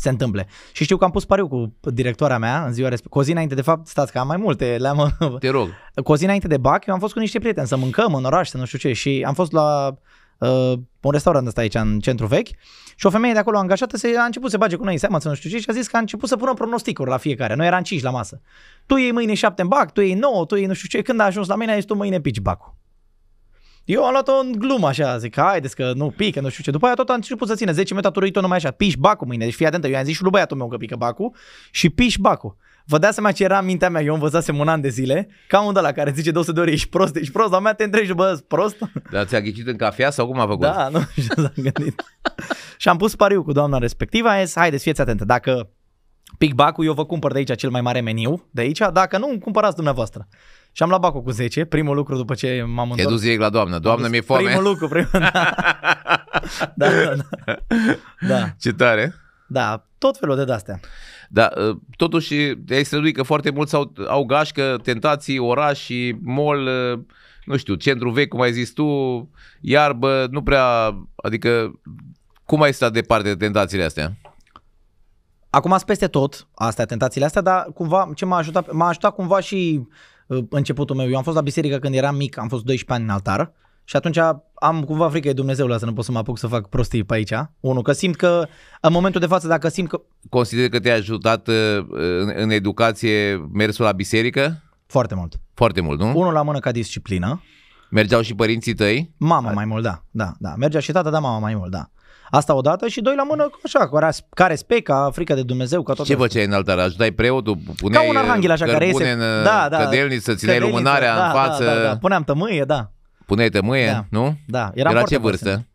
se întâmple. Și știu că am pus pariu cu directoarea mea în ziua respectivă. Cu o zi înainte, de fapt, stați că am mai multe, le-am... Te rog. cu o zi înainte de bac, eu am fost cu niște prieteni să mâncăm în oraș, să nu știu ce, și am fost la uh, un restaurant ăsta aici în centru vechi și o femeie de acolo angajată se, a început să bage cu noi în seamă, să nu știu ce, și a zis că a început să pună pronosticuri la fiecare. Noi eram cinci la masă. Tu iei mâine șapte în bac, tu iei nouă, tu iei nu știu ce. Când a ajuns la mine, a zis tu mâine pici bacul. Eu am luat-o în glumă așa, zic, haideți că nu pică, nu știu ce. După aia tot a început să țină 10 metri, a turăit-o numai așa, piși bacul mâine. Deci fii atentă, eu i-am zis și lui băiatul meu că pică bacul și piși bacul. Vă dați seama ce era în mintea mea, eu învățasem un an de zile, ca un de la care zice 200 de ori, ești prost, ești prost, la mea te întrebi, bă, ești prost? Dar ți-a ghicit în cafea sau cum a făcut? Da, nu știu ce s-a gândit. și am pus pariu cu doamna respectivă, a zis, haideți, fiți atentă, dacă pic bacul, eu vă cumpăr de aici cel mai mare meniu, de aici, dacă nu, îmi cumpărați dumneavoastră. Și am luat bacul cu 10, primul lucru după ce m-am Te-ai întors. dus direct la doamnă. Doamnă, Am mi-e dus foame. Primul lucru, primul, da. da, da, da. da, Ce tare. da, tot felul de astea. Dar uh, totuși te-ai străduit că foarte mulți au, au gașcă, tentații, oraș și mall, uh, nu știu, centru vechi, cum ai zis tu, iarbă, nu prea, adică cum ai stat departe de tentațiile astea? Acum sunt peste tot, astea, tentațiile astea, dar cumva ce m-a ajutat, m-a ajutat cumva și uh, începutul meu. Eu am fost la biserică când eram mic, am fost 12 ani în altar și atunci am cumva frică de Dumnezeu la să nu pot să mă apuc să fac prostii pe aici. Unul, că simt că în momentul de față, dacă simt că... Consider că te-a ajutat uh, în, în educație mersul la biserică? Foarte mult. Foarte mult, nu? Unul la mână ca disciplină, Mergeau și părinții tăi? mama mai mult, da, da, da. Mergea și tata, da, mama mai mult, da. Asta odată și doi la mână, așa, ca, res- ca respect, ca frică de Dumnezeu, ca tot Ce asta. făceai în altar? Ajutai preotul? Puneai Ca un arhanghel așa, care cărbune iese- în Da, da. cădelniță, să țineai Cădelniță, lumânarea da, în față? Da, da, da. Puneam tămâie, da. Puneai tămâie, Da. nu? Da, eram Era foarte ce vârstă? păsărit.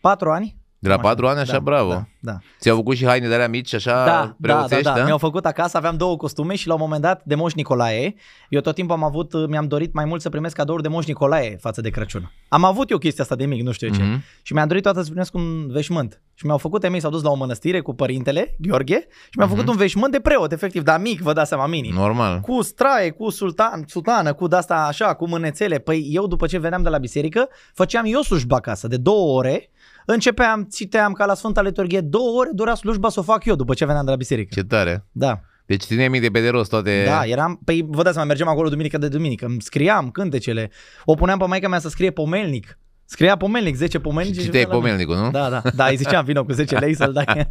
Patru ani. De la Cam așa. patru ani, așa, Da, bravo. Da, da. Ți-au făcut și haine de alea mici, așa, Da, da, da, preoțești, da, Mi-au făcut acasă, aveam două costume și la un moment dat de Moș Nicolae. Eu tot timpul am avut, mi-am dorit mai mult să primesc cadouri de Moș Nicolae față de Crăciun. Am avut eu chestia asta de mic, nu știu ce. Mhm. Și mi-am dorit toată să primesc un veșmânt. Și mi-au făcut, ei mei s-au dus la o mănăstire cu părintele, Gheorghe, și mi-au făcut un veșmânt de preot, efectiv, dar mic, vă dați seama, minim. Normal. Cu straie, cu sultan, sutană, cu de-asta așa, cu mânețele. Păi eu după ce veneam de la biserică, făceam eu slujba acasă de două ore, începeam, citeam ca la Sfânta Liturghie, două ore dura slujba să o fac eu după ce veneam de la biserică. Ce tare. Da, Deci țineai minte pe de rost toate... da, eram, păi vă dați seama, mergeam acolo duminică de duminică, îmi scriam cântecele, o puneam pe maica mea să scrie pomelnic, scria pomelnic, 10 pomelnici. Și și citeai venea la mine. pomelnicul, nu? Da, da, da, îi ziceam, vină cu 10 lei să-l dai.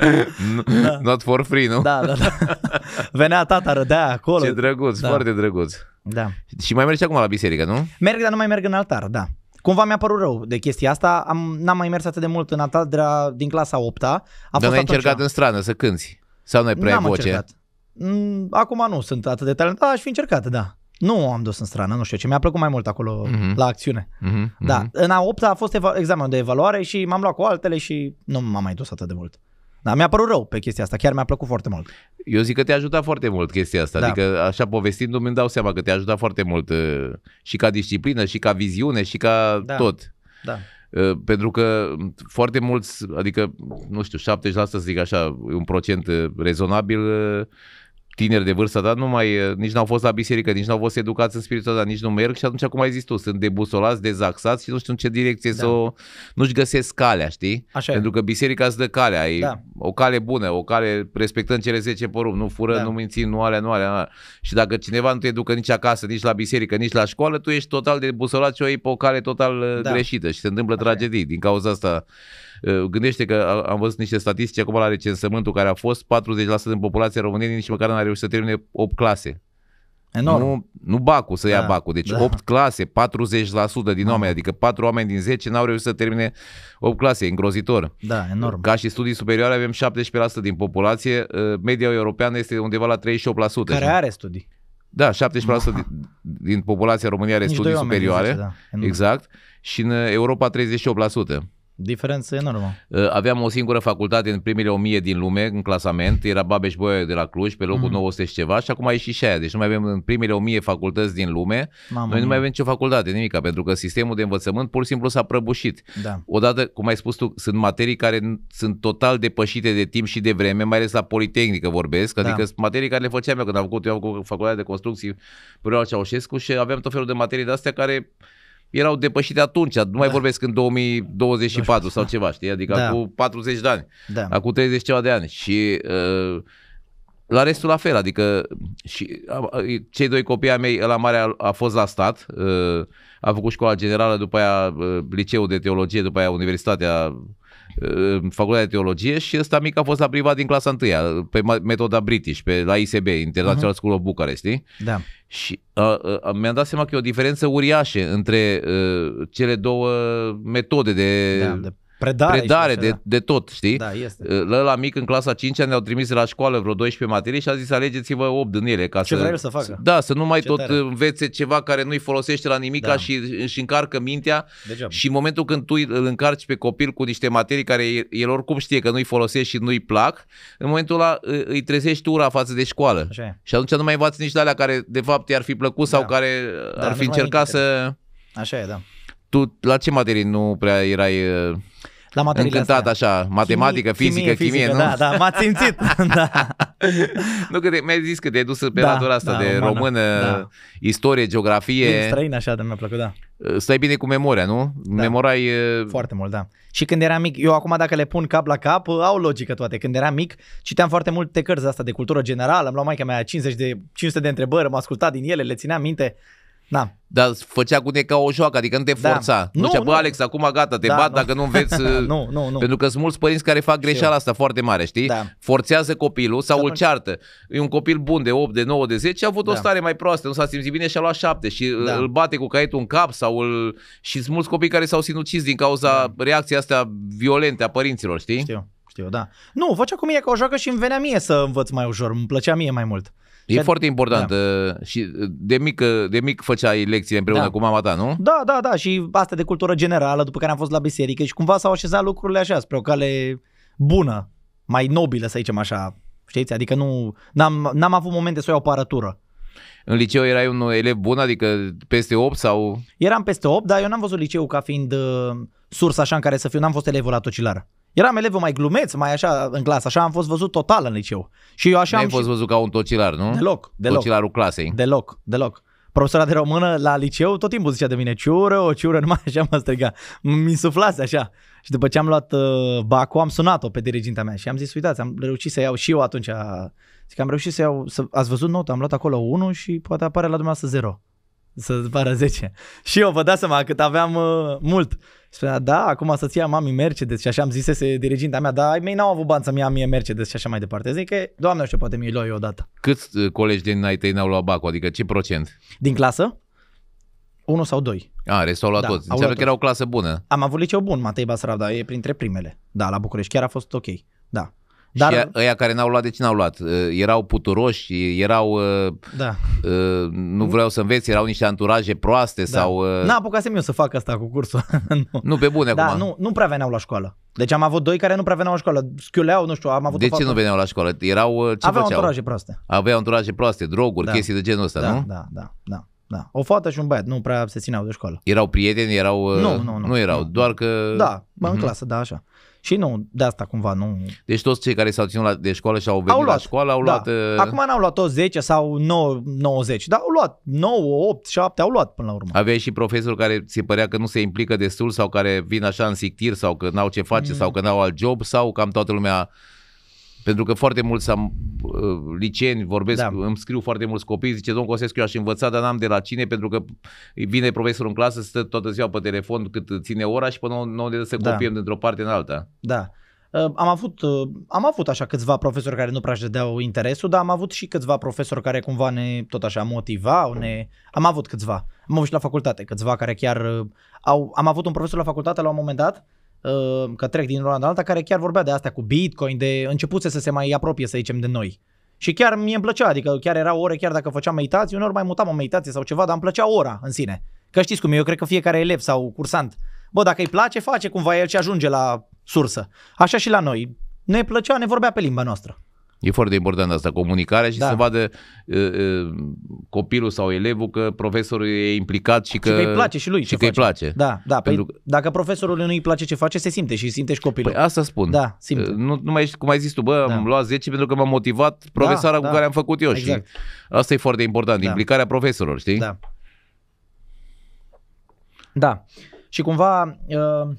N- Not for free, nu? da, da, da. Venea tata, râdea acolo. Ce drăguț, Da. foarte drăguț. Da. Și mai mergi acum la biserică, nu? Merg, dar nu mai merg în altar, da. Cumva mi-a părut rău de chestia asta. Am, n-am mai mers atât de mult în altar de la, din clasa 8 A. A Dar fost n-ai atunci- încercat în strană să cânti? Sau nu ai prea N-am voce? încercat. Mm, Acum nu sunt atât de talentat, aș fi încercat, da. Nu am dus în strană, nu știu ce. Mi-a plăcut mai mult acolo Mhm. la acțiune. Mhm, Da, mhm. în a 8 a fost eva- examenul de evaluare și m-am luat cu altele și nu m-am mai dus atât de mult. Da, mi-a părut rău pe chestia asta, chiar mi-a plăcut foarte mult. Eu zic că te-a ajutat foarte mult chestia asta. Da. Adică, așa povestindu-mi, îmi dau seama că te-a ajutat foarte mult uh, și ca disciplină, și ca viziune, și ca Da. tot. Da. Uh, Pentru că foarte mulți, adică, nu știu, 70% să zic așa, e un procent uh, rezonabil, uh, tineri de vârsta ta, nu mai, uh, nici n-au fost la biserică, nici n-au fost educați în spiritul ăsta, nici nu merg și atunci, cum ai zis tu, sunt debusolați, dezaxați și nu știu în ce direcție Da. să o, nu-și găsesc calea, știi? Așa e. Pentru că biserica îți dă calea, e Da. o cale bună, o cale respectând cele 10 porumb, nu fură, Da. nu minți, nu alea, nu alea, nu alea. Și dacă cineva nu te educă nici acasă, nici la biserică, nici la școală, tu ești total de busolat și o iei pe o cale total Da. da. greșită și se întâmplă Așa e. tragedii. Din cauza asta, uh, gândește că a- am văzut niște statistici acum la recensământul care a fost, 40% din populația României nici măcar n-a reușit să termine 8 clase. Enorm. Nu, nu bacul să ia Da. bacul, deci Da. 8 clase, 40% din Mamă. oameni, adică 4 oameni din 10 n-au reușit să termine 8 clase, e îngrozitor. Da, enorm. Ca și studii superioare avem 17% din populație, uh, media europeană este undeva la 38%. Care Și- are studii. Da, 17% din, din populația României are Nici studii doi oameni din superioare. 10, da. Enorm. Exact. Și în Europa 38%. Diferență enormă. Uh, Aveam o singură facultate în primele 1000 din lume în clasament, era Babeș Bolyai de la Cluj, pe locul Mhm. 900 și ceva și acum a ieșit și aia. Deci nu mai avem în primele 1000 facultăți din lume, Mamă, noi nu mai avem nicio facultate, nimica, pentru că sistemul de învățământ pur și simplu s-a prăbușit. Da. Odată, cum ai spus tu, sunt materii care n- sunt total depășite de timp și de vreme, mai ales la Politehnică vorbesc, adică Da. sunt materii care le făceam eu când am făcut, eu am făcut facultatea de construcții pe Ceaușescu și aveam tot felul de materii de astea care erau depășite atunci, nu mai Da. vorbesc în 2024 sau ceva, știi? Adică Da. acum 40 de ani, Da. acum 30 ceva de ani și uh, la restul la fel, adică și a- a- cei doi copii ai mei, la mare a, a fost la stat, uh, a făcut școala generală, după aia uh, liceul de teologie, după aia universitatea uh, facultatea de teologie și ăsta mic a fost la privat din clasa întâia, pe ma- metoda British, pe la ISB, International School of Bucharest, știi? Da. Și uh, uh, mi-am dat seama că e o diferență uriașă între uh, cele două metode de, da. De predare. predare, și de, așa, de tot, știi? da. da, este. Uh, La ăla mic în clasa 5 ne-au trimis la școală vreo 12 materii și a zis alegeți-vă 8 din ele ca Ce să, vrea el să facă. Da, să nu mai Ce tot tare. învețe ceva care nu-i folosește la nimic Da. și își încarcă mintea Degeaba. și în momentul când tu îl încarci pe copil cu niște materii care el oricum știe că nu-i folosești și nu-i plac, în momentul ăla î- îi trezești ura față de școală. Așa e. Și atunci nu mai învați nici de alea care de fapt i-ar fi plăcut sau Da. care Da, ar nu fi mai încercat minte. să... Așa e, da. Tu la ce materii nu prea erai uh, La materiile încântat astea. așa? Matematică, fizică, chimie, nu? Da, da, m-a simțit. da. Nu, că te, mi-ai zis că te-ai dus pe Da, latura asta da, de umană, română, da. istorie, geografie. Limbi străine așa, de mi-a plăcut, da. Stai bine cu memoria, nu? Memorai... uh, Foarte mult, da. Și când eram mic, eu acum dacă le pun cap la cap, au logică toate. Când eram mic, citeam foarte multe cărți asta de cultură generală, am luat maica mea 50 de, 500 de întrebări, am ascultat din ele, le țineam minte. Da, Dar făcea cu tine ca o joacă, adică nu te Da. forța. Nu, Nu, zicea, bă, nu. Alex, acum gata, te Da, bat nu. dacă nu înveți... uh, nu, nu, nu. Pentru că sunt mulți părinți care fac greșeala eu. asta foarte mare, știi? Da. Forțează copilul sau Și îl atunci- ceartă. E un copil bun de 8, de 9, de 10, a avut o Da. stare mai proastă, nu s-a simțit bine și a luat 7 și Da. îl bate cu caietul în cap sau îl... Și sunt mulți copii care s-au sinucis din cauza reacției astea violente a părinților, știi? Știu, știu, da. Nu, făcea cu mine ca o joacă și îmi venea mie să învăț mai ușor, îmi plăcea mie mai mult. E Și- foarte important uh, și uh, de mic, uh, de mic făceai lecții împreună Da. cu mama ta, nu? Da, da, da, și asta de cultură generală, după care am fost la biserică și cumva s-au așezat lucrurile așa, spre o cale bună, mai nobilă, să zicem așa. Știți? Adică nu, n-am, n-am avut momente să o iau pe arătură. În liceu erai un elev bun, adică peste 8 sau... Eram peste 8, dar eu n-am văzut liceul ca fiind uh, sursă așa în care să fiu, n-am fost elevul la tocilară. Eram elevul mai glumeț, mai așa în clasă, așa am fost văzut total în liceu. Și eu așa Nu ai am fost și... văzut ca un tocilar, nu? Deloc, deloc. Tocilarul clasei. Deloc, deloc. Profesora de română la liceu tot timpul zicea de mine ciură, o ciură, numai așa mă striga. Mi suflase așa. Și după ce am luat uh, bacul, am sunat-o pe diriginta mea și am zis, uitați, am reușit să iau și eu atunci, zic, am reușit să iau, să, ați văzut nota, am luat acolo 1 și poate apare la dumneavoastră 0. Să pară 10. Și eu vă dați seama cât aveam uh, mult. Spunea, da, acum să-ți ia mami Mercedes și așa am zisese diriginta mea, dar ai mei n-au avut bani să-mi ia mie Mercedes și așa mai departe. Zic că, doamne, nu știu, poate mi-i luau eu odată. Câți uh, colegi din ai tăi n-au luat bacul? Adică ce procent? Din clasă? 1 sau 2. A, restul au luat Da, toți. au Înseamnă luat că era o clasă bună. Am avut liceu bun, Matei Basarab, dar e printre primele. Da, la București chiar a fost ok. Da. Dar, Și ăia care n-au luat, de ce n-au luat? Uh, Erau puturoși, erau, uh, da. uh, nu vreau să înveți, erau niște anturaje proaste Da. sau... uh, N-a apucasem eu să fac asta cu cursul. nu. Nu, pe bune Da, acum. nu, nu prea veneau la școală. Deci am avut doi care nu prea veneau la școală. Schiuleau, nu știu, am avut De o ce fată- nu veneau la școală? Erau, uh, ce Aveau făceau? anturaje proaste. Aveau anturaje proaste, droguri, Da. chestii de genul ăsta, Da, nu? da, da, da, da. O fată și un băiat nu prea se țineau de școală. Erau prieteni, erau... uh, Nu, nu, nu. Nu erau, Nu. doar că... Da, mă, în Mhm. clasă, da, așa. Și nu, de asta cumva nu... Deci toți cei care s-au ținut la, de școală și au venit Au la luat, școală au da. luat... uh, Acum n-au luat toți 10 sau 9, 90, dar au luat 9, 8, 7, au luat până la urmă. Aveai și profesori care ți părea că nu se implică destul sau care vin așa în sictir sau că n-au ce face Mm. sau că n-au alt job sau cam toată lumea... Pentru că foarte mulți am, uh, liceeni vorbesc, Da. îmi scriu foarte mulți copii, zice, domn Cosescu, eu aș învăța, dar n-am de la cine, pentru că vine profesorul în clasă, stă toată ziua pe telefon cât ține ora și până nu nu ne dă să Da. copiem dintr-o parte în alta. Da. Uh, Am avut, uh, am avut așa câțiva profesori care nu prea își dădeau interesul, dar am avut și câțiva profesori care cumva ne tot așa motivau, ne... am avut câțiva. Am avut și la facultate câțiva care chiar uh, au... Am avut un profesor la facultate la un moment dat, uh, că trec din ora în alta, care chiar vorbea de astea cu Bitcoin, de începuse să se mai apropie, să zicem, de noi. Și chiar mie îmi plăcea, adică chiar erau ore, chiar dacă făceam meditații, uneori mai mutam o meditație sau ceva, dar îmi plăcea ora în sine. Că știți cum e, eu cred că fiecare elev sau cursant, bă, dacă îi place, face cumva el și ajunge la sursă. Așa și la noi. Ne plăcea, ne vorbea pe limba noastră. E foarte important asta, comunicarea și Da. să vadă uh, uh, copilul sau elevul că profesorul e implicat și că, și că îi place și lui și ce că îi face. place. Da, da. Pentru Păi, dacă profesorului nu îi place ce face, se simte și simte și copilul. Păi asta spun. Da, simte. Uh, Nu, nu mai, cum ai zis tu, bă, Da. am luat 10 pentru că m-a motivat profesoara da. cu care am făcut eu Exact. și asta e foarte important, Da. implicarea profesorilor, știi? Da. Da. Și cumva, uh,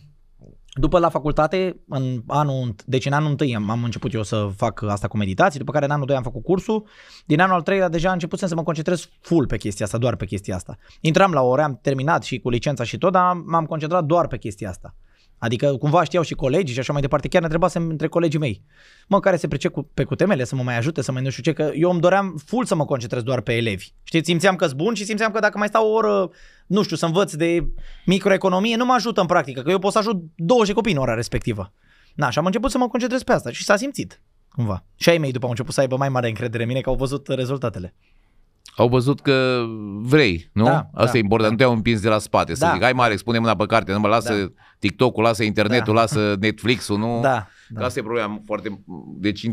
după la facultate, în anul, deci în anul întâi am, am început eu să fac asta cu meditații, după care în anul 2 am făcut cursul, din anul al treilea deja am început să mă concentrez full pe chestia asta, doar pe chestia asta. Intram la ore, am terminat și cu licența și tot, dar m-am concentrat doar pe chestia asta. Adică cumva știau și colegii și așa mai departe. Chiar ne întrebasem între colegii mei. Mă, care se pricep cu, pe cu temele, să mă mai ajute, să mai nu știu ce, că eu îmi doream full să mă concentrez doar pe elevi. Știi, simțeam că sunt bun și simțeam că dacă mai stau o oră, nu știu, să învăț de microeconomie, nu mă ajută în practică, că eu pot să ajut 20 copii în ora respectivă. Na, și am început să mă concentrez pe asta și s-a simțit, cumva. Și ai mei după au început să aibă mai mare încredere în mine că au văzut rezultatele. Au văzut că vrei, nu? Da, asta da, e important, da. nu te-au împins de la spate. Să Da. zic, hai mare, spune mâna pe carte, nu mă lasă Da. TikTok-ul, lasă internetul, Da. lasă Netflix-ul, nu? Da, Că da. Asta e problema foarte, deci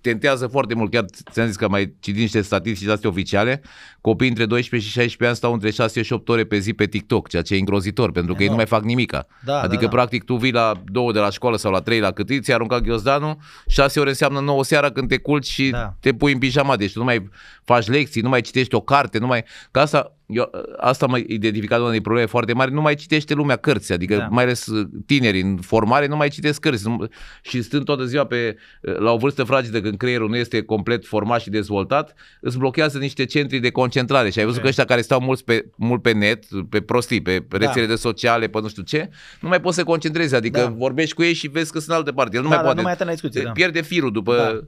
tentează foarte mult, chiar ți-am zis că mai citit niște statistici astea oficiale, copiii între 12 și 16 ani stau între 6 și 8 ore pe zi pe TikTok, ceea ce e îngrozitor, pentru că ei nu Enorm. mai fac nimica. Da, adică, da, da. practic, tu vii la 2 de la școală sau la 3 la cât îți, ți-a aruncat ghiozdanul, 6 ore înseamnă 9 seara când te culci și Da. te pui în pijama, deci tu nu mai faci lecții, nu mai citești o carte, nu mai... Că asta, eu, asta am identificat una din probleme foarte mari, nu mai citește lumea cărți, adică Da. mai ales tineri în formare nu mai citesc cărți nu- și stând toată ziua pe, la o vârstă fragedă când creierul nu este complet format și dezvoltat, îți blochează niște centri de concentrare și ai văzut Ok. că ăștia care stau mulți pe, mult pe net, pe prostii, pe Da. rețele de sociale, pe nu știu ce, nu mai poți să concentrezi, adică Da. vorbești cu ei și vezi că sunt în altă parte, el nu da, mai da, poate, nu mai atât la discuție, da. pierde firul după... Da.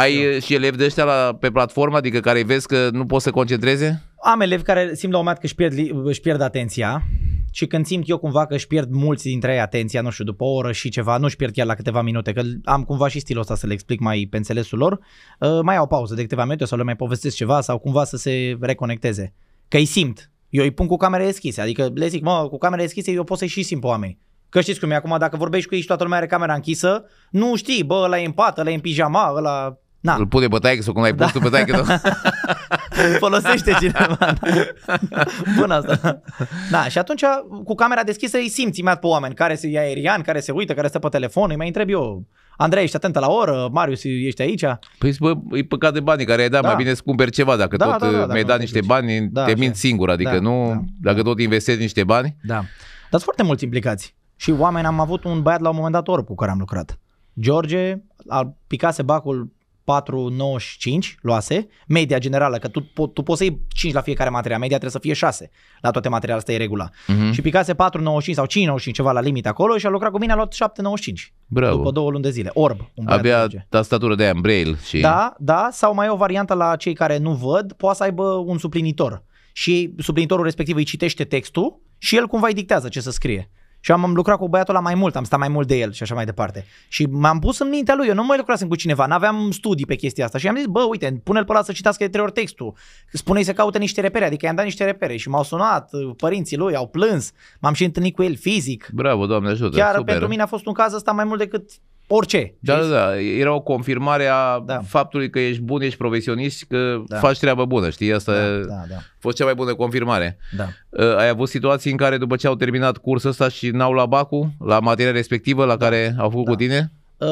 Ai uh, și elevi de ăștia la, pe platformă, adică care vezi că nu pot să concentreze? Am elevi care simt la un moment dat că își pierd, li- își pierd atenția și când simt eu cumva că își pierd mulți dintre ei atenția, nu știu, după o oră și ceva, nu își pierd chiar la câteva minute, că am cumva și stilul ăsta să le explic mai pe înțelesul lor, uh, mai au pauză de câteva minute sau le mai povestesc ceva sau cumva să se reconecteze. Că îi simt. Eu îi pun cu camere deschise, adică le zic, mă, cu camere deschise eu pot să-i și simt pe oameni. Că știți cum e acum, dacă vorbești cu ei și toată lumea are camera închisă, nu știi, bă, ăla e în pat, ăla e în pijama, ăla... Na, Îl pune pe taică sau cum ai pus Da. tu pe taică folosește cineva. Bun asta. Da, și atunci cu camera deschisă îi simți imediat pe oameni care se ia aerian, care se uită, care stă pe telefon, îi mai întreb eu. Andrei, ești atent la oră? Marius, ești aici? Păi bă, e păcat de banii care ai dat, Da. mai bine să cumperi ceva, dacă Da, tot da, da, uh, dacă mi-ai nu dat te niște duci. bani, Da, te așa. minți singur, adică Da, nu, da, dacă da. tot investezi niște bani, Da. Dar sunt foarte mulți implicați. Și oameni, am avut un băiat la un moment dat orb cu care am lucrat. George, al picase bacul 4,95 luase, media generală, că tu, po- tu poți să iei 5 la fiecare material, media trebuie să fie 6 la toate materialele, asta e regula. Mhm. Și picase 4,95 sau 5,95 ceva la limit acolo și a lucrat cu mine, a luat 7,95 bravo. după două luni de zile. Orb. Un băiat Avea George. tastatură de aia în braille și... Da, da, sau mai e o variantă la cei care nu văd, poate să aibă un suplinitor. Și suplinitorul respectiv îi citește textul și el cumva îi dictează ce să scrie. Și Și am lucrat cu băiatul la mai mult, am stat mai mult de el și așa mai departe. Și m-am pus în mintea lui, eu nu mai lucrasem cu cineva, n-aveam studii pe chestia asta și am zis, bă, uite, pune-l pe ăla să citească de trei ori textul. Spune-i să caute niște repere, adică i-am dat niște repere și m-au sunat, părinții lui au plâns, m-am și întâlnit cu el fizic. Bravo, Doamne ajută, Chiar super. pentru mine a fost un caz ăsta mai mult decât orice. Da, știi? da, da, era o confirmare a Da. faptului că ești bun, ești profesionist, că Da. faci treabă bună, știi? Asta da, a da, da, fost cea mai bună confirmare. da. Uh, ai avut situații în care după ce au terminat cursul ăsta și n-au la Bacu, la materia respectivă la care au făcut Da. cu tine? Uh,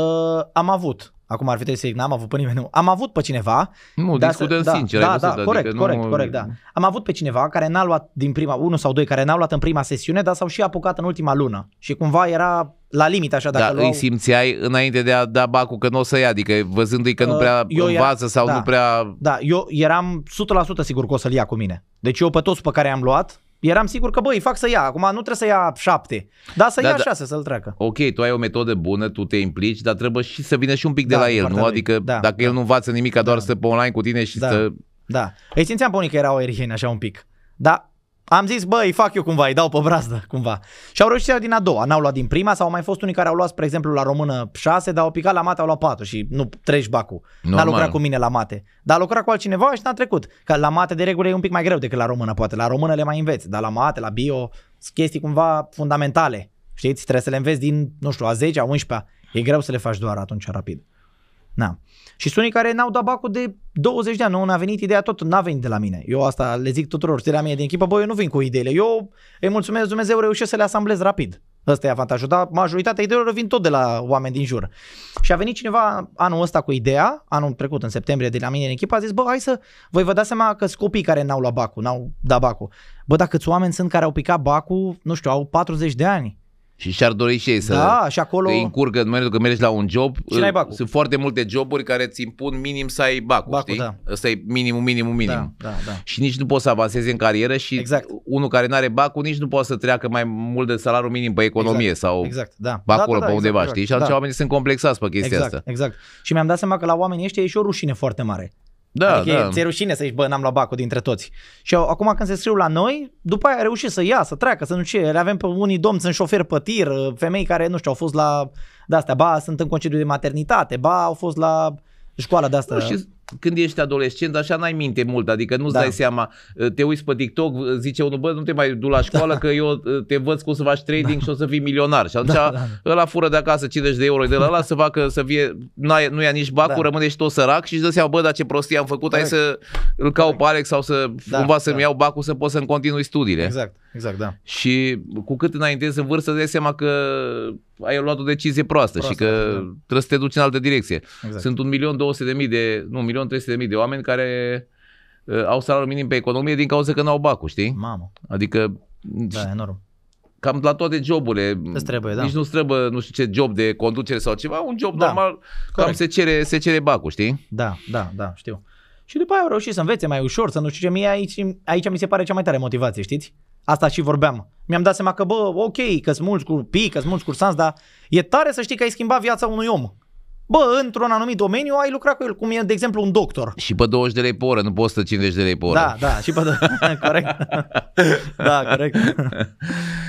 am avut. Acum ar fi trebuit să zic, n-am avut pe nimeni, nu. Am avut pe cineva. Nu, da, discutăm da, sincer. Da, ai da, văzut, corect, adică corect, nu... corect, da. Am avut pe cineva care n-a luat din prima, unul sau doi, care n-au luat în prima sesiune, dar s-au și apucat în ultima lună. Și cumva era la limită așa, dacă Dar luau... îi simțeai înainte de a da Bacu că nu o să ia, adică văzându-i că nu Uh, prea eu era- învață sau da. nu prea... Da, eu eram 100% sigur că o să-l ia cu mine. Deci eu pe toți pe care am luat, eram sigur că, băi, îi fac să ia. Acum nu trebuie să ia șapte, dar să Da, ia da. șase, să-l treacă. Ok, tu ai o metodă bună, tu te implici, dar trebuie și să vină și un pic de Da, la din el, partea nu? lui. Adică Da, dacă el da. nu învață nimic, doar Da. să stă pe online cu tine și Da. să... Da. Îi simțeam pe unii că erau eriheni așa un pic. Da, am zis, bă, îi fac eu cumva, îi dau pe brazdă, cumva. Și au reușit să ia din a doua, n-au luat din prima sau au mai fost unii care au luat, spre exemplu, la română 6, dar au picat la mate, au luat 4 și nu treci bacul. N-a Normal. lucrat cu mine la mate. Dar a lucrat cu altcineva și n-a trecut. Că la mate de regulă e un pic mai greu decât la română, poate. La română le mai înveți, dar la mate, la bio, sunt chestii cumva fundamentale. Știți? Trebuie să le înveți din, nu știu, a 10 a 11 E greu să le faci doar atunci rapid. Na. Și sunt unii care n-au dat bacul de 20 de ani, nu a venit ideea tot, n-a venit de la mine. Eu asta le zic tuturor, știi, la mine din echipă, bă, eu nu vin cu ideile. Eu îi mulțumesc Dumnezeu, reușesc să le asamblez rapid. Ăsta e avantajul, dar majoritatea ideilor vin tot de la oameni din jur. Și a venit cineva anul ăsta cu ideea, anul trecut, în septembrie, de la mine în echipă, a zis, bă, hai să, voi vă dați seama că sunt copii care n-au luat bacul, n-au dat bacul. Bă, dacă câți oameni sunt care au picat bacul, nu știu, au 40 de ani. Și și-ar dori și ei să Da, și acolo... îi încurcă în momentul că mergi la un job. Și n-ai bacul. Sunt foarte multe joburi care îți impun minim să ai bacul, Bacul, știi? da. Ăsta e minimum, minimum, minim. Da, da, da. Și nici nu poți să avansezi în carieră și Exact. unul care nu are bacul nici nu poate să treacă mai mult de salariul minim pe economie Exact, sau Exact, da. pe da, acolo, da, pe da, undeva, exact, știi? Și atunci da. oamenii sunt complexați pe chestia Exact, asta. exact. Și mi-am dat seama că la oamenii ăștia e și o rușine foarte mare. Da, adică da. ți-e rușine să zici, bă, n-am luat bacul dintre toți. Și eu, acum când se scriu la noi, după aia a reușit să ia, să treacă, să nu ce. Le avem pe unii domni, sunt șoferi pe tir, femei care, nu știu, au fost la de-astea, ba sunt în concediu de maternitate, ba au fost la școala de asta. Nu, și când ești adolescent, așa n-ai minte mult, adică nu-ți Da. dai seama, te uiți pe TikTok, zice unul, bă, nu te mai du la școală că eu te învăț cum să faci trading și o să fii milionar. Și atunci Da, da. ăla fură de acasă 50 de euro de la ăla să facă să fie, n-ai, nu ia nici bacul, Da. rămâne și tot sărac și își dă seama, bă, dar ce prostie am făcut, hai Corect. să îl caut pe Alex sau să Da, cumva să-mi da. iau bacul să pot să-mi continui studiile. Exact, exact, da. Și cu cât înaintezi în vârstă, îți dai seama că ai luat o decizie proastă, Proastă, și că da. trebuie să te duci în altă direcție. exact. Sunt 1.200.000 de, nu, 1.300.000 de oameni care uh, au salariul minim pe economie din cauza că n-au bacul, știi? Mamă, Adică da, enorm. cam la toate joburile. Îți trebuie, da. Nici nu trebuie, nu știu ce job de conducere sau ceva, un job Da, normal, cam corect. se cere, se cere bacul, știi? Da, da, da, știu. Și după aia au reușit să învețe mai ușor, să nu știu ce. Mie aici, aici mi se pare cea mai tare motivație, știți? Asta și vorbeam. Mi-am dat seama că, bă, ok, că sunt mulți copii, că sunt mulți cursanți, dar e tare să știi că ai schimbat viața unui om. Bă, într-un anumit domeniu ai lucrat cu el, cum e, de exemplu, un doctor. Și pe 20 de lei pe oră, nu poți să 50 de lei pe oră. Da, da, și pe... corect. da, corect.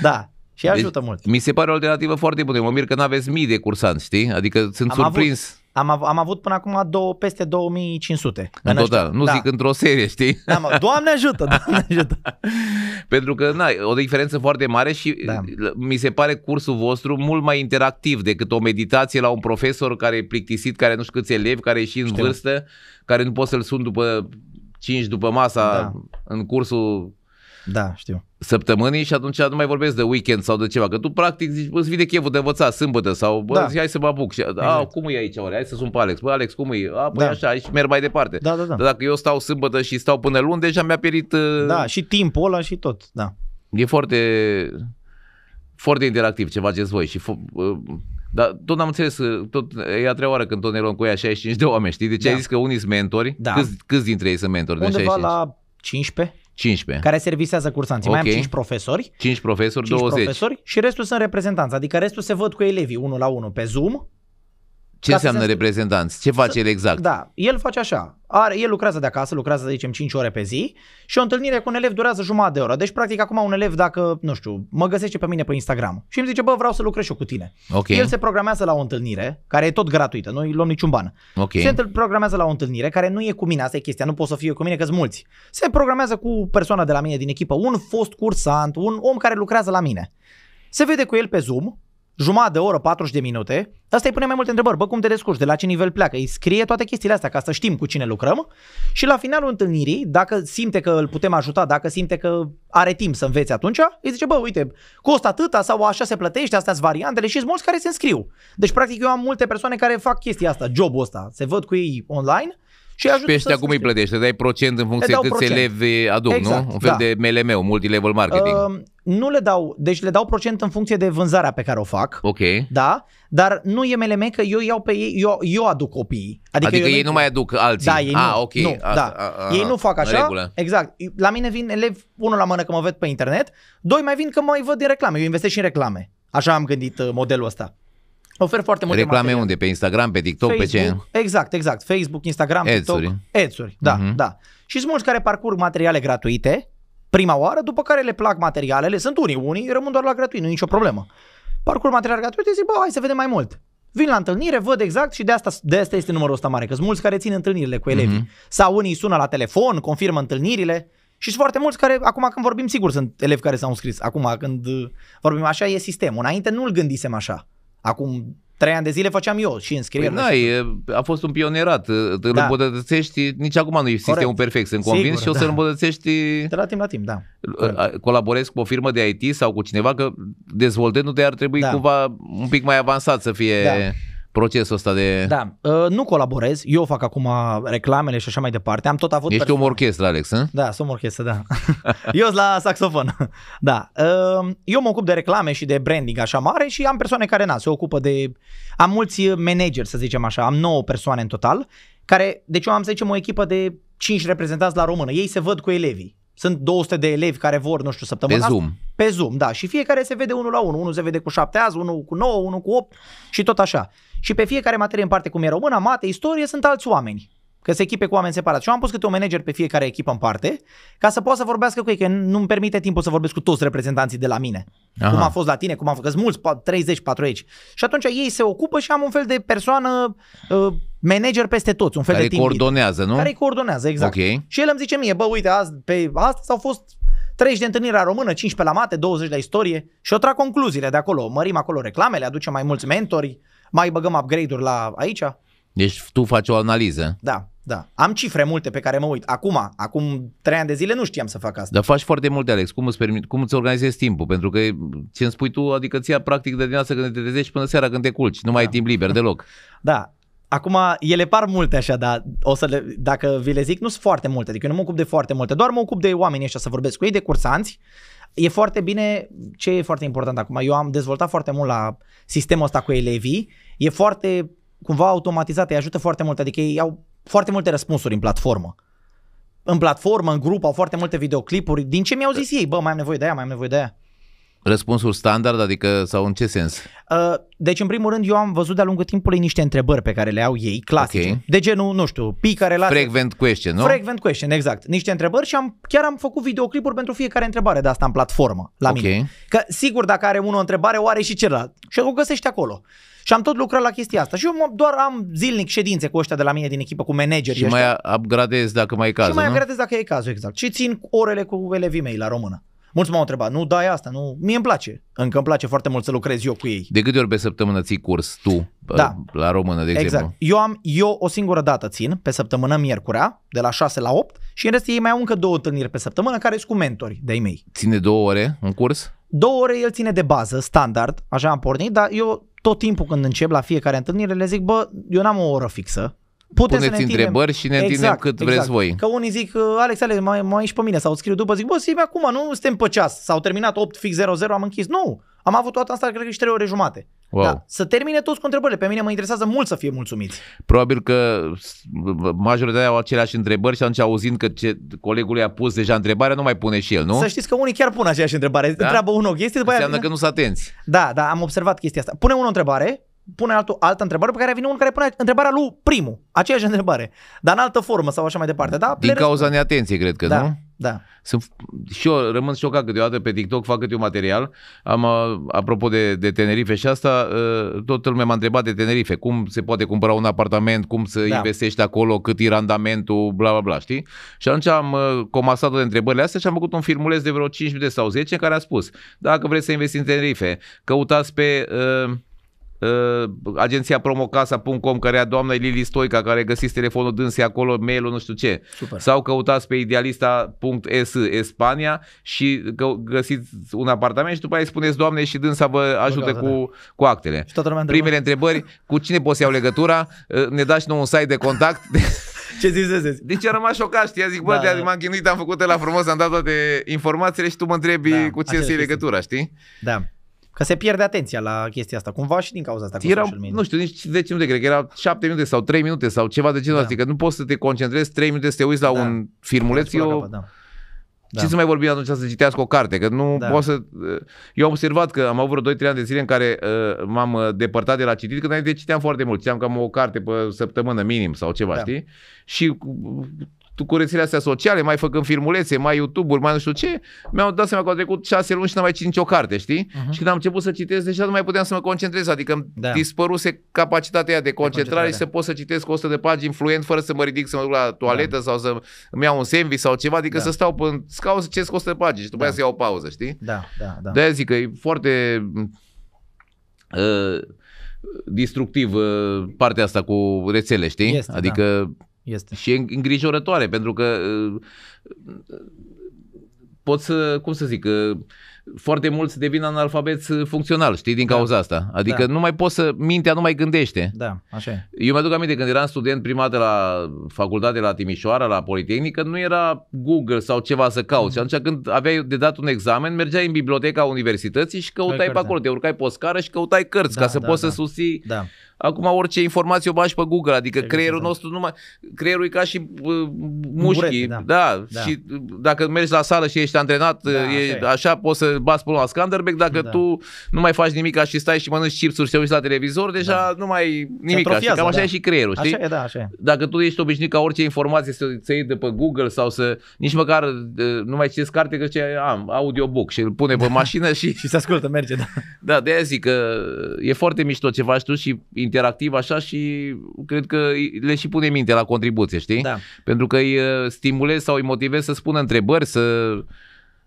da, și ajută mult. Mi se pare o alternativă foarte bună. Mă mir că n-aveți mii de cursanți, știi? Adică sunt Am surprins Am, av- am avut până acum două, peste 2500. în total. ăștia. Nu da. zic într-o serie, știi? Da, mă, Doamne ajută, Doamne ajută. Pentru că na, o diferență foarte mare și Da. mi se pare cursul vostru mult mai interactiv decât o meditație la un profesor care e plictisit, care nu știu câți elevi, care e și în Știu. vârstă, care nu poți să-l sun după 5 după masa Da. în cursul Da, știu. săptămânii și atunci nu mai vorbesc de weekend sau de ceva, că tu practic zici, bă, îți vine cheful de învățat sâmbătă sau bă, Da. da. zi, hai să mă apuc. Și, a, Exact. cum e aici, oare? Hai să sun pe Alex. Bă, Alex, cum e? A, păi Da. așa, și merg mai departe. Da, da, da. Dar dacă eu stau sâmbătă și stau până luni, deja mi-a pierit uh, Da, și timpul ăla și tot, da. E foarte foarte interactiv ce faceți voi și fo- uh, dar tot n-am înțeles, uh, tot, e a treia oară când tot ne luăm cu ea 65 de oameni, știi? Deci Da. ai zis că unii sunt mentori, Da. câți, câți dintre ei sunt mentori Undeva de 65? la 15, 15. care servisează cursanții. Mai am Ok. 5 profesori, 5 profesori, 5 20. profesori și restul sunt reprezentanți. Adică restul se văd cu elevii, unul la unul pe Zoom, Ce Ca să înseamnă se- reprezentanți? Ce face el exact? Da, el face așa. Are, el lucrează de acasă, lucrează, să zicem, 5 ore pe zi și o întâlnire cu un elev durează jumătate de oră. Deci, practic, acum un elev, dacă, nu știu, mă găsește pe mine pe Instagram și îmi zice, bă, vreau să lucrez și eu cu tine. Ok, El se programează la o întâlnire, care e tot gratuită, nu îi luăm niciun ban. ok. Se întâl- programează la o întâlnire care nu e cu mine, asta e chestia, nu pot să fie cu mine că sunt mulți. Se programează cu persoana de la mine din echipă, un fost cursant, un om care lucrează la mine. Se vede cu el pe Zoom, jumătate de oră, 40 de minute, asta îi pune mai multe întrebări, bă, cum te descurci, de la ce nivel pleacă, îi scrie toate chestiile astea ca să știm cu cine lucrăm. Și la finalul întâlnirii, dacă simte că îl putem ajuta, dacă simte că are timp să învețe atunci, îi zice, bă, uite, costă atâta sau așa se plătește, astea sunt variantele și sunt mulți care se înscriu. Deci, practic, eu am multe persoane care fac chestia asta, jobul ăsta, se văd cu ei online și îi ajută Pe ăștia să cum îi înscrie. plătești? Îi dai procent în funcție dau câți procent. elevi aduc, Exact, nu? Un fel da. de MLM, multilevel marketing. Uh, nu le dau, deci le dau procent în funcție de vânzarea pe care o fac. ok. Da, dar nu e MLM că eu iau pe ei, eu, eu aduc copiii. Adică, eu ei nu mai aduc alții. Da, ei ah, nu. ok. nu A- da. a- a- ei nu fac în așa. regulă. Exact. La mine vin elevi, unul la mână că mă ved pe internet, doi mai vin că mai văd din reclame. Eu investesc și în reclame. Așa am gândit uh, modelul ăsta. Ofer foarte multe Reclame materiale. unde? Pe Instagram, pe TikTok, pe ce? Facebook, Exact, exact. Facebook, Instagram, Ads-uri. TikTok. Ads-uri, da, Mhm. da. Și sunt mulți care parcurg materiale gratuite prima oară, după care le plac materialele. Sunt unii, unii rămân doar la gratuit, nu e nicio problemă. Parcurg materiale gratuite, zic, bă, hai să vedem mai mult. Vin la întâlnire, văd exact și de asta, de asta este numărul ăsta mare, că sunt mulți care țin întâlnirile cu elevii. Mhm. Sau unii sună la telefon, confirmă întâlnirile. Și sunt foarte mulți care, acum când vorbim, sigur sunt elevi care s-au înscris. Acum când uh, vorbim așa, e sistemul. Înainte nu-l gândisem așa. Acum trei ani de zile făceam eu și Păi înscrierile. n-ai, e, a fost un pionerat, îl Da. îmbunătățești, nici acum nu e sistemul perfect, sunt convins Sigur, și o să da. îl îmbunătățești, De la timp la timp, da. a- colaborezi cu o firmă de IT sau cu cineva, că dezvoltându-te ar trebui Da. cumva un pic mai avansat să fie Da. Procesul ăsta de... Da, uh, nu colaborez, eu fac acum reclamele și așa mai departe. Am tot avut Ești persoane- om orchestră, Alex, hă? Da, sunt orchestră, da. eu sunt la saxofon. da. Uh, eu mă ocup de reclame și de branding așa mare și am persoane care na, se ocupă de... Am mulți manageri, să zicem așa, am 9 persoane în total, care, deci eu am, să zicem, o echipă de 5 reprezentanți la română. Ei se văd cu elevii. Sunt 200 de elevi care vor, nu știu, Pe săptămâna asta. Zoom. Pe Zoom, da. Și fiecare se vede unul la unul. Unul se vede cu 7 azi, unul cu 9, unul cu 8 și tot așa. Și pe fiecare materie în parte, cum e română, mate, istorie, sunt alți oameni. Că se echipe cu oameni separați. Și eu am pus câte un manager pe fiecare echipă în parte, ca să pot să vorbească cu ei, că nu-mi permite timpul să vorbesc cu toți reprezentanții de la mine. Aha. Cum a fost la tine, cum a fost, că sunt mulți, 30, 40. Și atunci ei se ocupă și am un fel de persoană, uh, manager peste toți, un fel Care de team lead. coordonează, nu? Care îi coordonează, exact. Ok. Și el îmi zice mie, bă, uite, azi, pe astăzi au fost 30 de întâlniri la română, 15 la mate, 20 la istorie și eu trag concluziile de acolo. Mărim acolo reclamele, aducem mai mulți mentori, mai băgăm upgrade-uri la aici. Deci tu faci o analiză. Da, da. Am cifre multe pe care mă uit. Acum, acum 3 ani de zile nu știam să fac asta. Dar faci foarte multe, Alex. Cum îți, permit, cum îți organizezi timpul? Pentru că ce îmi spui tu, adică ți practic de dimineața când te trezești până seara când te culci. Nu mai ai timp liber deloc. Da. Acum, ele par multe așa, dar o să le, dacă vi le zic, nu sunt foarte multe, adică eu nu mă ocup de foarte multe, doar mă ocup de oamenii ăștia să vorbesc cu ei, de cursanți. E foarte bine, ce e foarte important acum, eu am dezvoltat foarte mult la sistemul ăsta cu elevii, e foarte, cumva automatizat, îi ajută foarte mult, adică ei au foarte multe răspunsuri în platformă. În platformă, în grup, au foarte multe videoclipuri, din ce mi-au zis ei, bă, mai am nevoie de aia, mai am nevoie de aia. Răspunsul standard, adică sau în ce sens? Uh, Deci, în primul rând, eu am văzut de-a lungul timpului niște întrebări pe care le au ei, clasice. Ok. De genul, nu știu, pică relație. Frequent question, nu? Frequent question, exact. Niște întrebări și am, chiar am făcut videoclipuri pentru fiecare întrebare de asta în platformă, la Ok. mine. Că sigur, dacă are unul o întrebare, o are și celălalt. Și o găsește acolo. Și am tot lucrat la chestia asta. Și eu mă- doar am zilnic ședințe cu ăștia de la mine din echipă, cu managerii Și ăștia. mai upgradezi dacă mai e și cazul, mai nu? agradez dacă e cazul, exact. Și țin orele cu elevii mei la română. Mulți m-au întrebat, nu dai asta, nu. Mie îmi place. Încă îmi place foarte mult să lucrez eu cu ei. De câte ori pe săptămână ții curs tu Da. la română, de exemplu? Exact. Eu am eu o singură dată țin pe săptămână miercurea, de la 6 la 8 și în rest ei mai au încă două întâlniri pe săptămână care sunt cu mentori de-ai mei. Ține două ore un curs? Două ore el ține de bază, standard, așa am pornit, dar eu tot timpul când încep la fiecare întâlnire le zic, bă, eu n-am o oră fixă. Puteți Puneți să ne întindem- întrebări și ne întindem cât vreți voi. Că unii zic, Alex, Alex, mai, mai ești pe mine sau îți scriu după, zic, bă, zi acum, nu suntem pe ceas, s-au terminat 8 fix 00, am închis. Nu, am avut toată asta, cred că și 3 ore jumate. Wow. Da, să termine toți cu întrebările. Pe mine mă interesează mult să fie mulțumiți. Probabil că s- majoritatea au aceleași întrebări și atunci auzind că ce colegul i-a pus deja întrebarea, nu mai pune și el, nu? Să știți că unii chiar pun aceeași întrebare. Da? Întreabă un o chestie, după aia Înseamnă vine- că nu sunt atenți. Da, da, am observat chestia asta. Pune unul o întrebare, pune altul, altă întrebare pe care vine unul care pune întrebarea lui primul, aceeași întrebare, dar în altă formă sau așa mai departe. Da? Din Le cauza neatenției, cred că, da, nu? Da, Sunt, și eu rămân șocat câteodată pe TikTok, fac câte un material. Am, uh, apropo de, de Tenerife și asta, uh, toată lumea m-a întrebat de Tenerife, cum se poate cumpăra un apartament, cum să Da. investești acolo, cât e randamentul, bla bla bla, știi? Și atunci am uh, comasat de întrebările astea și am făcut un filmuleț de vreo 5 minute sau 10 în care a spus, dacă vreți să investiți în Tenerife, căutați pe... Uh, uh, agenția promocasa.com care a doamna Lili Stoica care găsiți telefonul dânsei acolo, mail-ul nu știu ce super. sau căutați pe idealista.es Spania și că- găsiți un apartament și după aia îi spuneți doamne și dânsa vă ajută caută, cu, cu actele. Și toată lumea întreabă, Primele întrebări, cu cine poți să iau legătura, ne dați nou un site de contact. ce ziceți? Deci am rămas șocat, știi? Zic, bă, Da, da, da. m-am chinuit, am făcut la frumos, am dat toate informațiile și tu mă întrebi Da, cu cine acele să iei chestii. legătura, știi? Da. Că se pierde atenția la chestia asta, cumva și din cauza asta cu Erau, social media. nu știu, nici 10 minute, cred că erau 7 minute sau 3 minute sau ceva de genul Da. ăsta, adică nu poți să te concentrezi 3 minute să te uiți la Da. un filmuleț, Până la eu capăt, da. Ce să mai vorbim atunci să citească o carte? Că nu Da. da. pot să... Eu am observat că am avut vreo 2-3 ani de zile în care uh, m-am uh, depărtat de la citit, că înainte citeam foarte mult. Citeam cam o carte pe săptămână minim sau ceva, Da. da. știi? Și cu, tu cu rețelele astea sociale, mai făcând filmulețe, mai YouTube-uri, mai nu știu ce, mi-au dat seama că au trecut 6 luni și n-am mai citit nicio carte, știi? Mhm. Și când am început să citesc, deja nu mai puteam să mă concentrez, adică îmi Da. dispăruse capacitatea aia de concentrare concentrare. și să pot să citesc 100 de pagini fluent fără să mă ridic să mă duc la toaletă sau să îmi iau un sandwich sau ceva, adică Da. să stau pe scaun să citesc 100 de pagini și după Da. aia să iau o pauză, știi? Da, da, da. De-aia zic că e foarte uh, destructiv uh, partea asta cu rețele, știi? Este, da. Adică Este. și e îngrijorătoare, pentru că uh, pot să, cum să zic, uh, foarte mulți devin analfabeți uh, funcțional, știi, din Da. cauza asta. Adică Da. nu mai poți să, mintea nu mai gândește. Da, așa e. Eu mi-aduc aminte când eram student prima dată la facultate la Timișoara, la Politehnică, nu era Google sau ceva să cauți. Și atunci când aveai de dat un examen, mergeai în biblioteca universității și căutai Cărți, pe acolo, te urcai pe o scară și căutai cărți Da, ca să da, poți da. să susții Da. Acum orice informație o bagi pe Google, adică Exact, creierul exact. nostru nu mai... Creierul e ca și uh, mușchii. burete, Da. da. da. Da. Și uh, dacă mergi la sală și ești antrenat, Da, uh, așa e, e. așa poți să bați până la Scanderbeg. Dacă Da. tu nu mai faci nimic și stai și mănânci chipsuri și te uiți la televizor, deja nu mai nimic. Și atrofiază, cam așa da. e și creierul, știi? Așa e, da, așa e. Dacă tu ești obișnuit ca orice informație să, să iei de pe Google sau să nici măcar uh, nu mai citești carte, că ce am audiobook și îl pune pe mașină și Și se ascultă, merge, da. da, de aia zic că e foarte mișto ce faci tu și interactiv așa și cred că le și pune minte la contribuție, știi? Da. Pentru că îi uh, stimulezi sau îi motivezi să spună întrebări, să...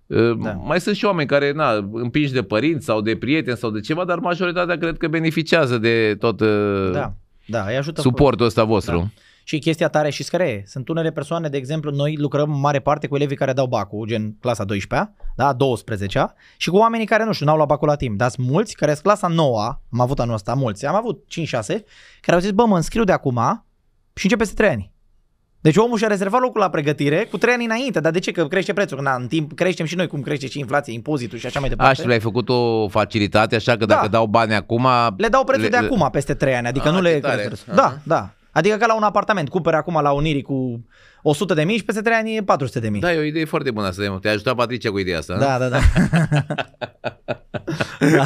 uh, Da. Mai sunt și oameni care, na, împingi de părinți sau de prieteni sau de ceva, dar majoritatea cred că beneficiază de tot uh, Da. Da, îi ajută suportul ăsta vostru. Da. Și chestia tare și scrie. Sunt unele persoane, de exemplu, noi lucrăm în mare parte cu elevii care dau bacul, gen clasa 12 da, 12 și cu oamenii care, nu știu, n-au luat bacul la timp. Dar sunt mulți care sunt clasa 9 am avut anul ăsta, mulți, am avut 5-6, care au zis, bă, mă înscriu de acum și începe peste 3 ani. Deci omul și-a rezervat locul la pregătire cu 3 ani înainte. Dar de ce? Că crește prețul. Că na, în timp creștem și noi cum crește și inflația, impozitul și așa mai Aș, departe. și le-ai făcut o facilitate așa că dacă Da. dau bani acum... Le dau prețul le- de acum, peste 3 ani, adică Ah, nu ce le tare. cresc. Aha. Da, da. Adică ca la un apartament, cumperi acum la Unirii cu 100 de mii și peste 3 ani e 400 de mii. Da, e o idee foarte bună asta. Te-a ajutat Patricia cu ideea asta. da, da. Da, da.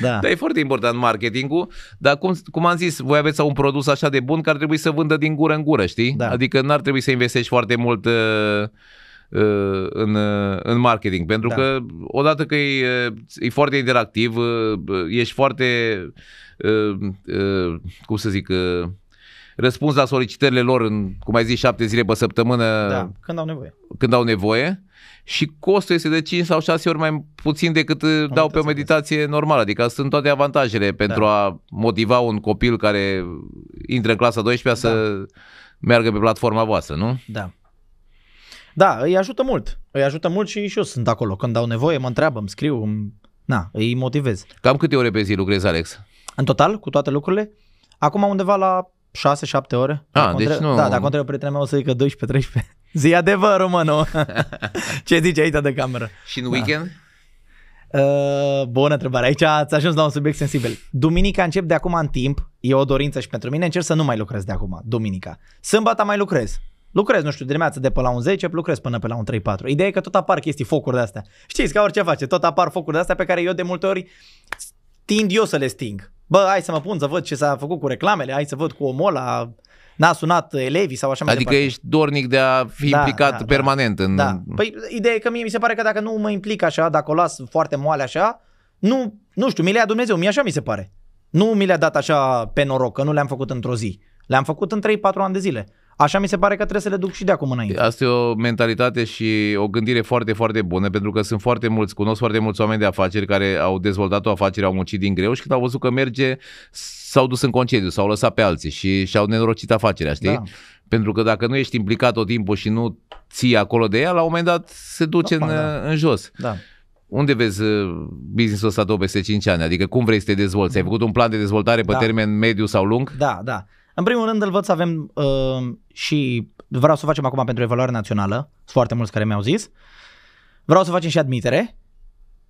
da. Da, e foarte important marketingul, dar cum, cum am zis, voi aveți un produs așa de bun care ar trebui să vândă din gură în gură, știi? Da. Adică n-ar trebui să investești foarte mult uh, uh, în, uh, în marketing, pentru Da. că odată că e, uh, e foarte interactiv, uh, ești foarte, uh, uh, cum să zic, uh, răspuns la solicitările lor în, cum ai zis, șapte zile pe săptămână da. Când au nevoie. când au nevoie și costul este de 5 sau 6 ori mai puțin decât uh, dau pe o înțeles. meditație normală. Adică sunt toate avantajele pentru Da. a motiva un copil care intră în clasa 12 Da. să meargă pe platforma voastră, nu? Da. Da, îi ajută mult. Îi ajută mult și, și eu sunt acolo. Când au nevoie, mă întreabă, îmi scriu, îmi... Na, îi motivez. Cam câte ore pe zi lucrezi, Alex? În total, cu toate lucrurile, acum undeva la 6-7 ore. Ah, Dacă deci întreb- nu- Da, dacă întreb prietenul meu o să zică 12-13. Zi adevărul, mă, nu? Ce zice aici de cameră? Și în Da. weekend? Uh, bună întrebare. Aici ați ajuns la un subiect sensibil. Duminica încep de acum în timp. E o dorință și pentru mine. Încerc să nu mai lucrez de acum, duminica. Sâmbătă mai lucrez. Lucrez, nu știu, de dimineață de pe la un 10, lucrez până pe la un 3-4. Ideea e că tot apar chestii, focuri de astea. Știți, ca orice face, tot apar focuri de astea pe care eu de multe ori tind eu să le sting. Bă, hai să mă pun să văd ce s-a făcut cu reclamele, hai să văd cu omul ăla, n-a sunat elevii sau așa mai Adică departe. ești dornic de a fi Da, implicat da, da. permanent în... Da. Păi ideea e că mie mi se pare că dacă nu mă implic așa, dacă o las foarte moale așa, nu, nu știu, mi le-a Dumnezeu, mie așa mi se pare. Nu mi le-a dat așa pe noroc, că nu le-am făcut într-o zi. Le-am făcut în 3-4 ani de zile. Așa mi se pare că trebuie să le duc și de acum înainte. Asta e o mentalitate și o gândire foarte, foarte bună, pentru că sunt foarte mulți, cunosc foarte mulți oameni de afaceri care au dezvoltat o afacere, au muncit din greu și când au văzut că merge, s-au dus în concediu, s-au lăsat pe alții și și-au nenorocit afacerea, știi? Da. Pentru că dacă nu ești implicat tot timpul și nu ții acolo de ea, la un moment dat se duce Normal, în, da. în jos. Da. Unde vezi uh, business-ul ăsta tău peste 5 ani? Adică cum vrei să te dezvolți? Ai făcut un plan de dezvoltare pe Da. termen mediu sau lung? Da, da. În primul rând îl văd să avem uh, și vreau să o facem acum pentru evaluare națională. Sunt foarte mulți care mi-au zis. Vreau să facem și admitere.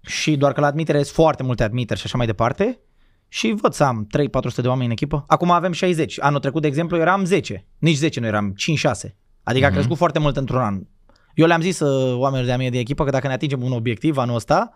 Și doar că la admitere sunt foarte multe admiteri și așa mai departe. Și văd să am 3-400 de oameni în echipă. Acum avem 60. Anul trecut, de exemplu, eram 10. Nici 10 nu eram, 5-6. Adică a Mhm. crescut foarte mult într-un an. Eu le-am zis uh, oamenilor de-a mie de echipă că dacă ne atingem un obiectiv anul ăsta,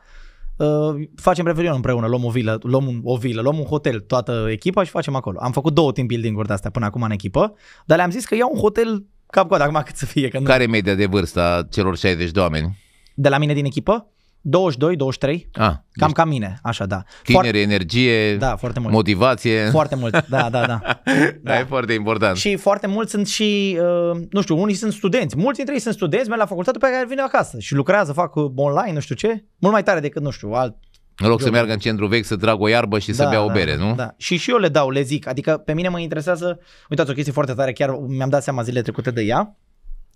uh, facem revelion împreună, luăm o vilă, luăm un, o vilă, luăm un hotel, toată echipa și facem acolo. Am făcut două team building-uri de-astea până acum în echipă, dar le-am zis că iau un hotel cap coadă, acum cât să fie. Că nu. Care e media de vârstă a celor 60 de oameni? De la mine din echipă, 22, 23, Ah, cam ca mine, așa da. tineri, energie, da, foarte mult. motivație. Foarte mult, da, da, da. Da, e foarte important. Și foarte mulți sunt și, uh, nu știu, unii sunt studenți. Mulți dintre ei sunt studenți, merg la facultate, pe care vin acasă și lucrează, fac uh, online, nu știu ce. Mult mai tare decât, nu știu, alt. În loc să Eu- meargă în centru vechi să tragă o iarbă și să bea o bere, da, nu? Da. Și și eu le dau, le zic. Adică pe mine mă interesează, uitați, o chestie foarte tare, chiar mi-am dat seama zilele trecute de ea.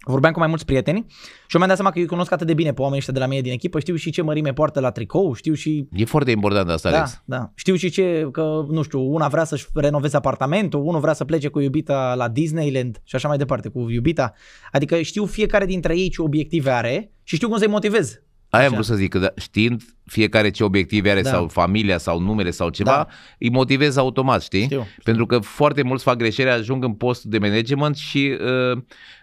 Vorbeam cu mai mulți prieteni și eu mi-am dat seama că eu îi cunosc atât de bine pe oamenii ăștia de la mine din echipă, știu și ce mărime poartă la tricou, știu și E foarte important asta, da, Alex. da. Știu și ce, că, nu știu, una vrea să-și renoveze apartamentul, unul vrea să plece cu iubita la Disneyland și așa mai departe, cu iubita. Adică știu fiecare dintre ei ce obiective are și știu cum să-i motivez. Aia am Așa. vrut să zic, că da, știind fiecare ce obiective are Da. sau familia sau numele sau ceva, Da. îi motivezi automat, știi? Știu. Pentru că foarte mulți fac greșeli, ajung în post de management și uh,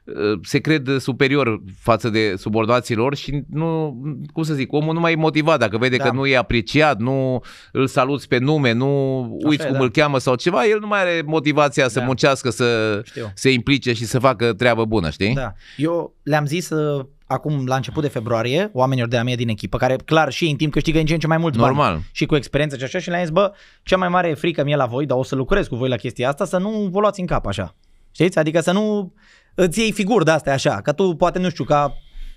uh, se cred superior față de subordonații lor și nu, cum să zic, omul nu mai e motivat. Dacă vede Da. că nu e apreciat, nu îl saluți pe nume, nu uiți e, cum da. îl cheamă sau ceva, el nu mai are motivația să Da. muncească, să Știu. se implice și să facă treabă bună, știi? Da. Eu le-am zis uh, acum la început de februarie, oamenilor de a mie din echipă, care clar și ei în timp câștigă în ce în ce mai mulți bani Normal. și cu experiență și așa și le-am zis, bă, cea mai mare frică mie la voi, dar o să lucrez cu voi la chestia asta, să nu vă luați în cap așa. Știți? Adică să nu îți iei figuri de astea așa, că tu poate, nu știu, ca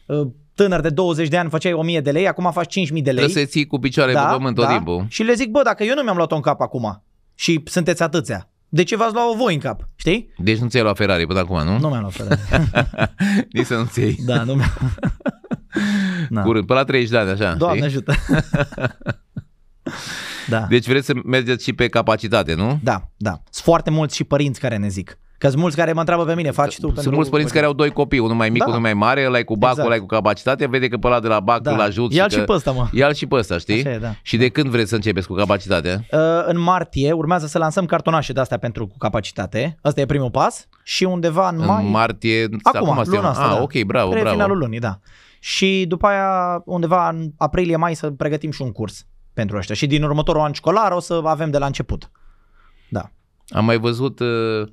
uh, tânăr de 20 de ani făceai 1000 de lei, acum faci 5000 de lei. Trebuie să ții cu picioarele pe pământ tot timpul. Și le zic, bă, dacă eu nu mi-am luat-o în cap acum și sunteți atâția, de ce v-ați luat-o voi în cap? Știi? Deci nu ți-ai luat Ferrari până acum, nu? Nu mi-am luat Ferrari. Nici să nu-ți iei. da, nu mi-am... Na. Curând, până la 30 de ani, așa. Doamne știi? ajută. da. Deci vreți să mergeți și pe capacitate, nu? Da, da. Sunt foarte mulți și părinți care ne zic. Că sunt mulți care mă întreabă pe mine, faci tu Sunt pentru... mulți părinți care au doi copii, unul mai mic, Da. unul mai mare, ăla e cu bacul, Exact. ăla e cu capacitate, vede că pe ăla de la bac Da. îl ajut. Ia-l și, și că... pe ăsta, mă. Ia-l și pe ăsta, știi? Așa e, da. Și de când vreți să începeți cu capacitatea? Uh, în martie urmează să lansăm cartonașe de astea pentru cu capacitate. Asta e primul pas. Și undeva în mai... În martie, Acum, suntem- luna asta, ah, da. ok, bravo, Spre bravo. finalul lunii, da. Și după aia, undeva în aprilie-mai, să pregătim și un curs pentru ăștia. Și din următorul an școlar o să avem de la început. Da. Am mai văzut uh, uh,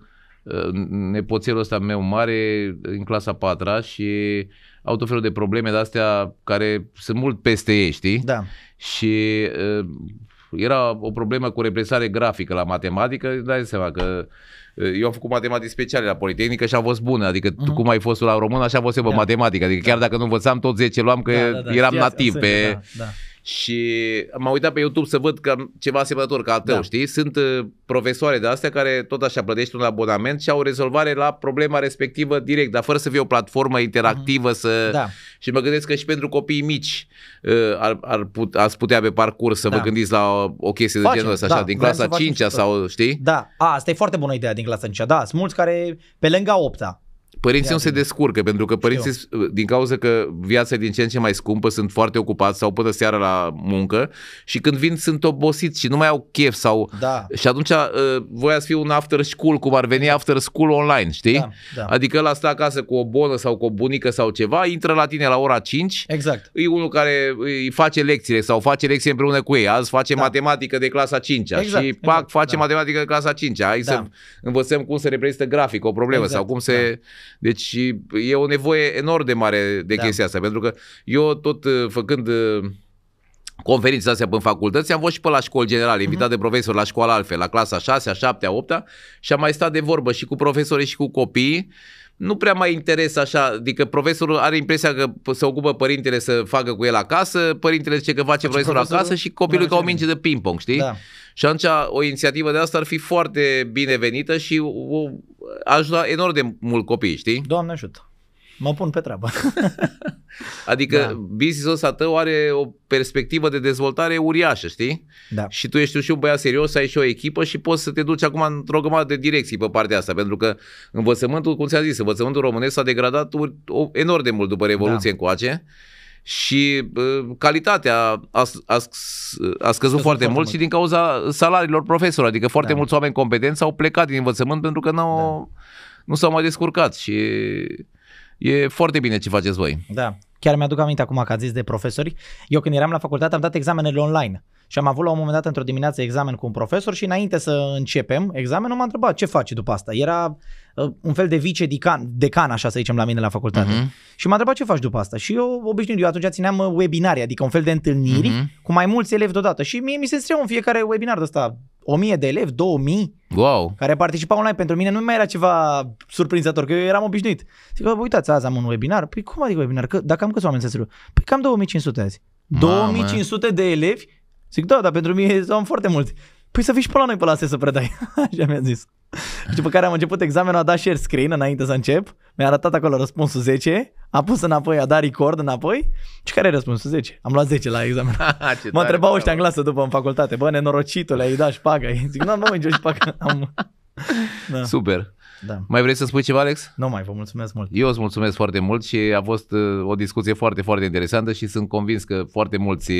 nepoțelul ăsta meu mare în clasa 4 și au tot felul de probleme de astea care sunt mult peste ei, știi? Da. și uh, era o problemă cu represare grafică la matematică, dai seama că uh, eu am făcut matematici speciale la Politehnică și am fost bună, adică tu Mhm. cum ai fost tu la română, așa am fost eu pe Da. matematică, adică chiar dacă nu învățam tot 10 luam că eram Știați, nativ în pe... sânge, Da, da. Și m-am uitat pe YouTube să văd că am ceva asemănător ca al tău, Da. știi? Sunt uh, profesoare de astea care tot așa plătești un abonament și au o rezolvare la problema respectivă direct, dar fără să fie o platformă interactivă să... Da. Și mă gândesc că și pentru copiii mici uh, ar, ar put, ați putea pe parcurs să Da. vă gândiți la o, o chestie Facem, de genul ăsta, da, așa, din vrem clasa să facem 5 și tot. sau, știi? Da, a, asta e foarte bună ideea din clasa 5 Da, sunt mulți care, pe lângă 8 Părinții Ia nu se zi-mi. descurcă, pentru că părinții, din cauza că viața e din ce în ce mai scumpă, sunt foarte ocupați sau până seara la muncă și când vin sunt obosiți și nu mai au chef sau... Da. Și atunci uh, voia să fie un after school, cum ar veni after school online, știi? Da, da. Adică ăla stă acasă cu o bonă sau cu o bunică sau ceva, intră la tine la ora 5, Exact. e unul care îi face lecțiile sau face lecții împreună cu ei. Azi face Da. matematică de clasa 5 Exact, și pac, exact, face da. matematică de clasa 5 Hai Da. să învățăm cum se reprezintă grafic o problemă Exact, sau cum se... Deci e o nevoie enorm de mare de Da. chestia asta, pentru că eu tot uh, făcând uh, conferințe astea în facultăți, am fost și pe la școli generale, invitat de profesori la școală altfel, la clasa 6, a 7, a 8 și am mai stat de vorbă și cu profesorii și cu copiii. Nu prea mai interes așa, adică profesorul are impresia că se ocupă părintele să facă cu el acasă, părintele zice că face profesorul profesorul, acasă și copilul nu ca o face minge de ping-pong, știi? Da. Și atunci o inițiativă de asta ar fi foarte binevenită și o, ajuta enorm de mult copii, știi? Doamne ajută. Mă pun pe treabă. Adică Da. business-ul ăsta tău are o perspectivă de dezvoltare uriașă, știi? Da. Și tu ești și un băiat serios, ai și o echipă și poți să te duci acum într-o grămadă de direcții pe partea asta, pentru că învățământul, cum ți-am zis, învățământul românesc s-a degradat ur- o- enorm de mult după Revoluție Da. încoace și uh, calitatea a, a, a, a scăzut foarte, foarte mult mult. și din cauza salariilor profesori, adică foarte Da. mulți oameni competenți au plecat din învățământ pentru că nu, Da. nu s-au mai descurcat și e foarte bine ce faceți voi. Da. Chiar mi-aduc aminte acum că ați zis de profesori. Eu când eram la facultate am dat examenele online. Și am avut la un moment dat într-o dimineață examen cu un profesor și înainte să începem examenul m-a întrebat ce faci după asta. Era uh, un fel de vice-decan, decan, așa să zicem, la mine la facultate. Mhm. Și m-a întrebat ce faci după asta. Și eu obișnuit, eu atunci țineam uh, webinare, adică un fel de întâlniri Mhm. cu mai mulți elevi deodată. Și mie mi se scriu în fiecare webinar de ăsta 1000 de elevi, 2000 Wow! care participau online. Pentru mine nu mai era ceva surprinzător, că eu eram obișnuit. Zic, bă, uitați, azi am un webinar. Păi cum adică webinar? Că, dacă am câți oameni să scriu? Păi cam 2500 azi. Mamă. 2500 de elevi? Zic, da, dar pentru mine am foarte mulți. Păi să vii și pe la noi pe la ASE să predai. Așa mi-a zis. Și după care am început examenul, a dat share screen înainte să încep. Mi-a arătat acolo răspunsul 10, a pus înapoi, a dat record înapoi. Și care e răspunsul 10? Am luat 10 la examen. Ce Mă tare, întrebau bravo. ăștia în clasă după în facultate. Bă, nenorocitule, ai dat șpagă. Zic, nu, nu, nicio șpagă. Am... Da, Super. Da. Mai vrei să spui ceva, Alex? Nu mai, vă mulțumesc mult. Eu îți mulțumesc foarte mult și a fost uh, o discuție foarte, foarte interesantă și sunt convins că foarte mulți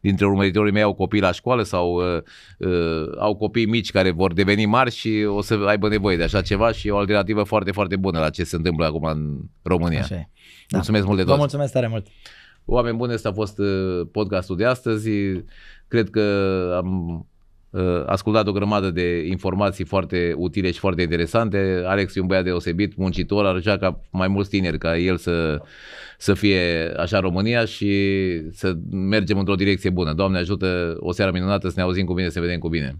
dintre urmăritorii mei au copii la școală sau uh, uh, au copii mici care vor deveni mari și o să aibă nevoie de așa ceva și e o alternativă foarte, foarte bună la ce se întâmplă acum în România. Așa e. Mulțumesc mult de Vă tot. mulțumesc tare mult. Oameni buni, ăsta a fost uh, podcastul de astăzi. Cred că am uh, ascultat o grămadă de informații foarte utile și foarte interesante. Alex e un băiat deosebit, muncitor, ar vrea ca mai mulți tineri ca el să, să fie așa România și să mergem într-o direcție bună. Doamne ajută, o seară minunată, să ne auzim cu bine, să ne vedem cu bine.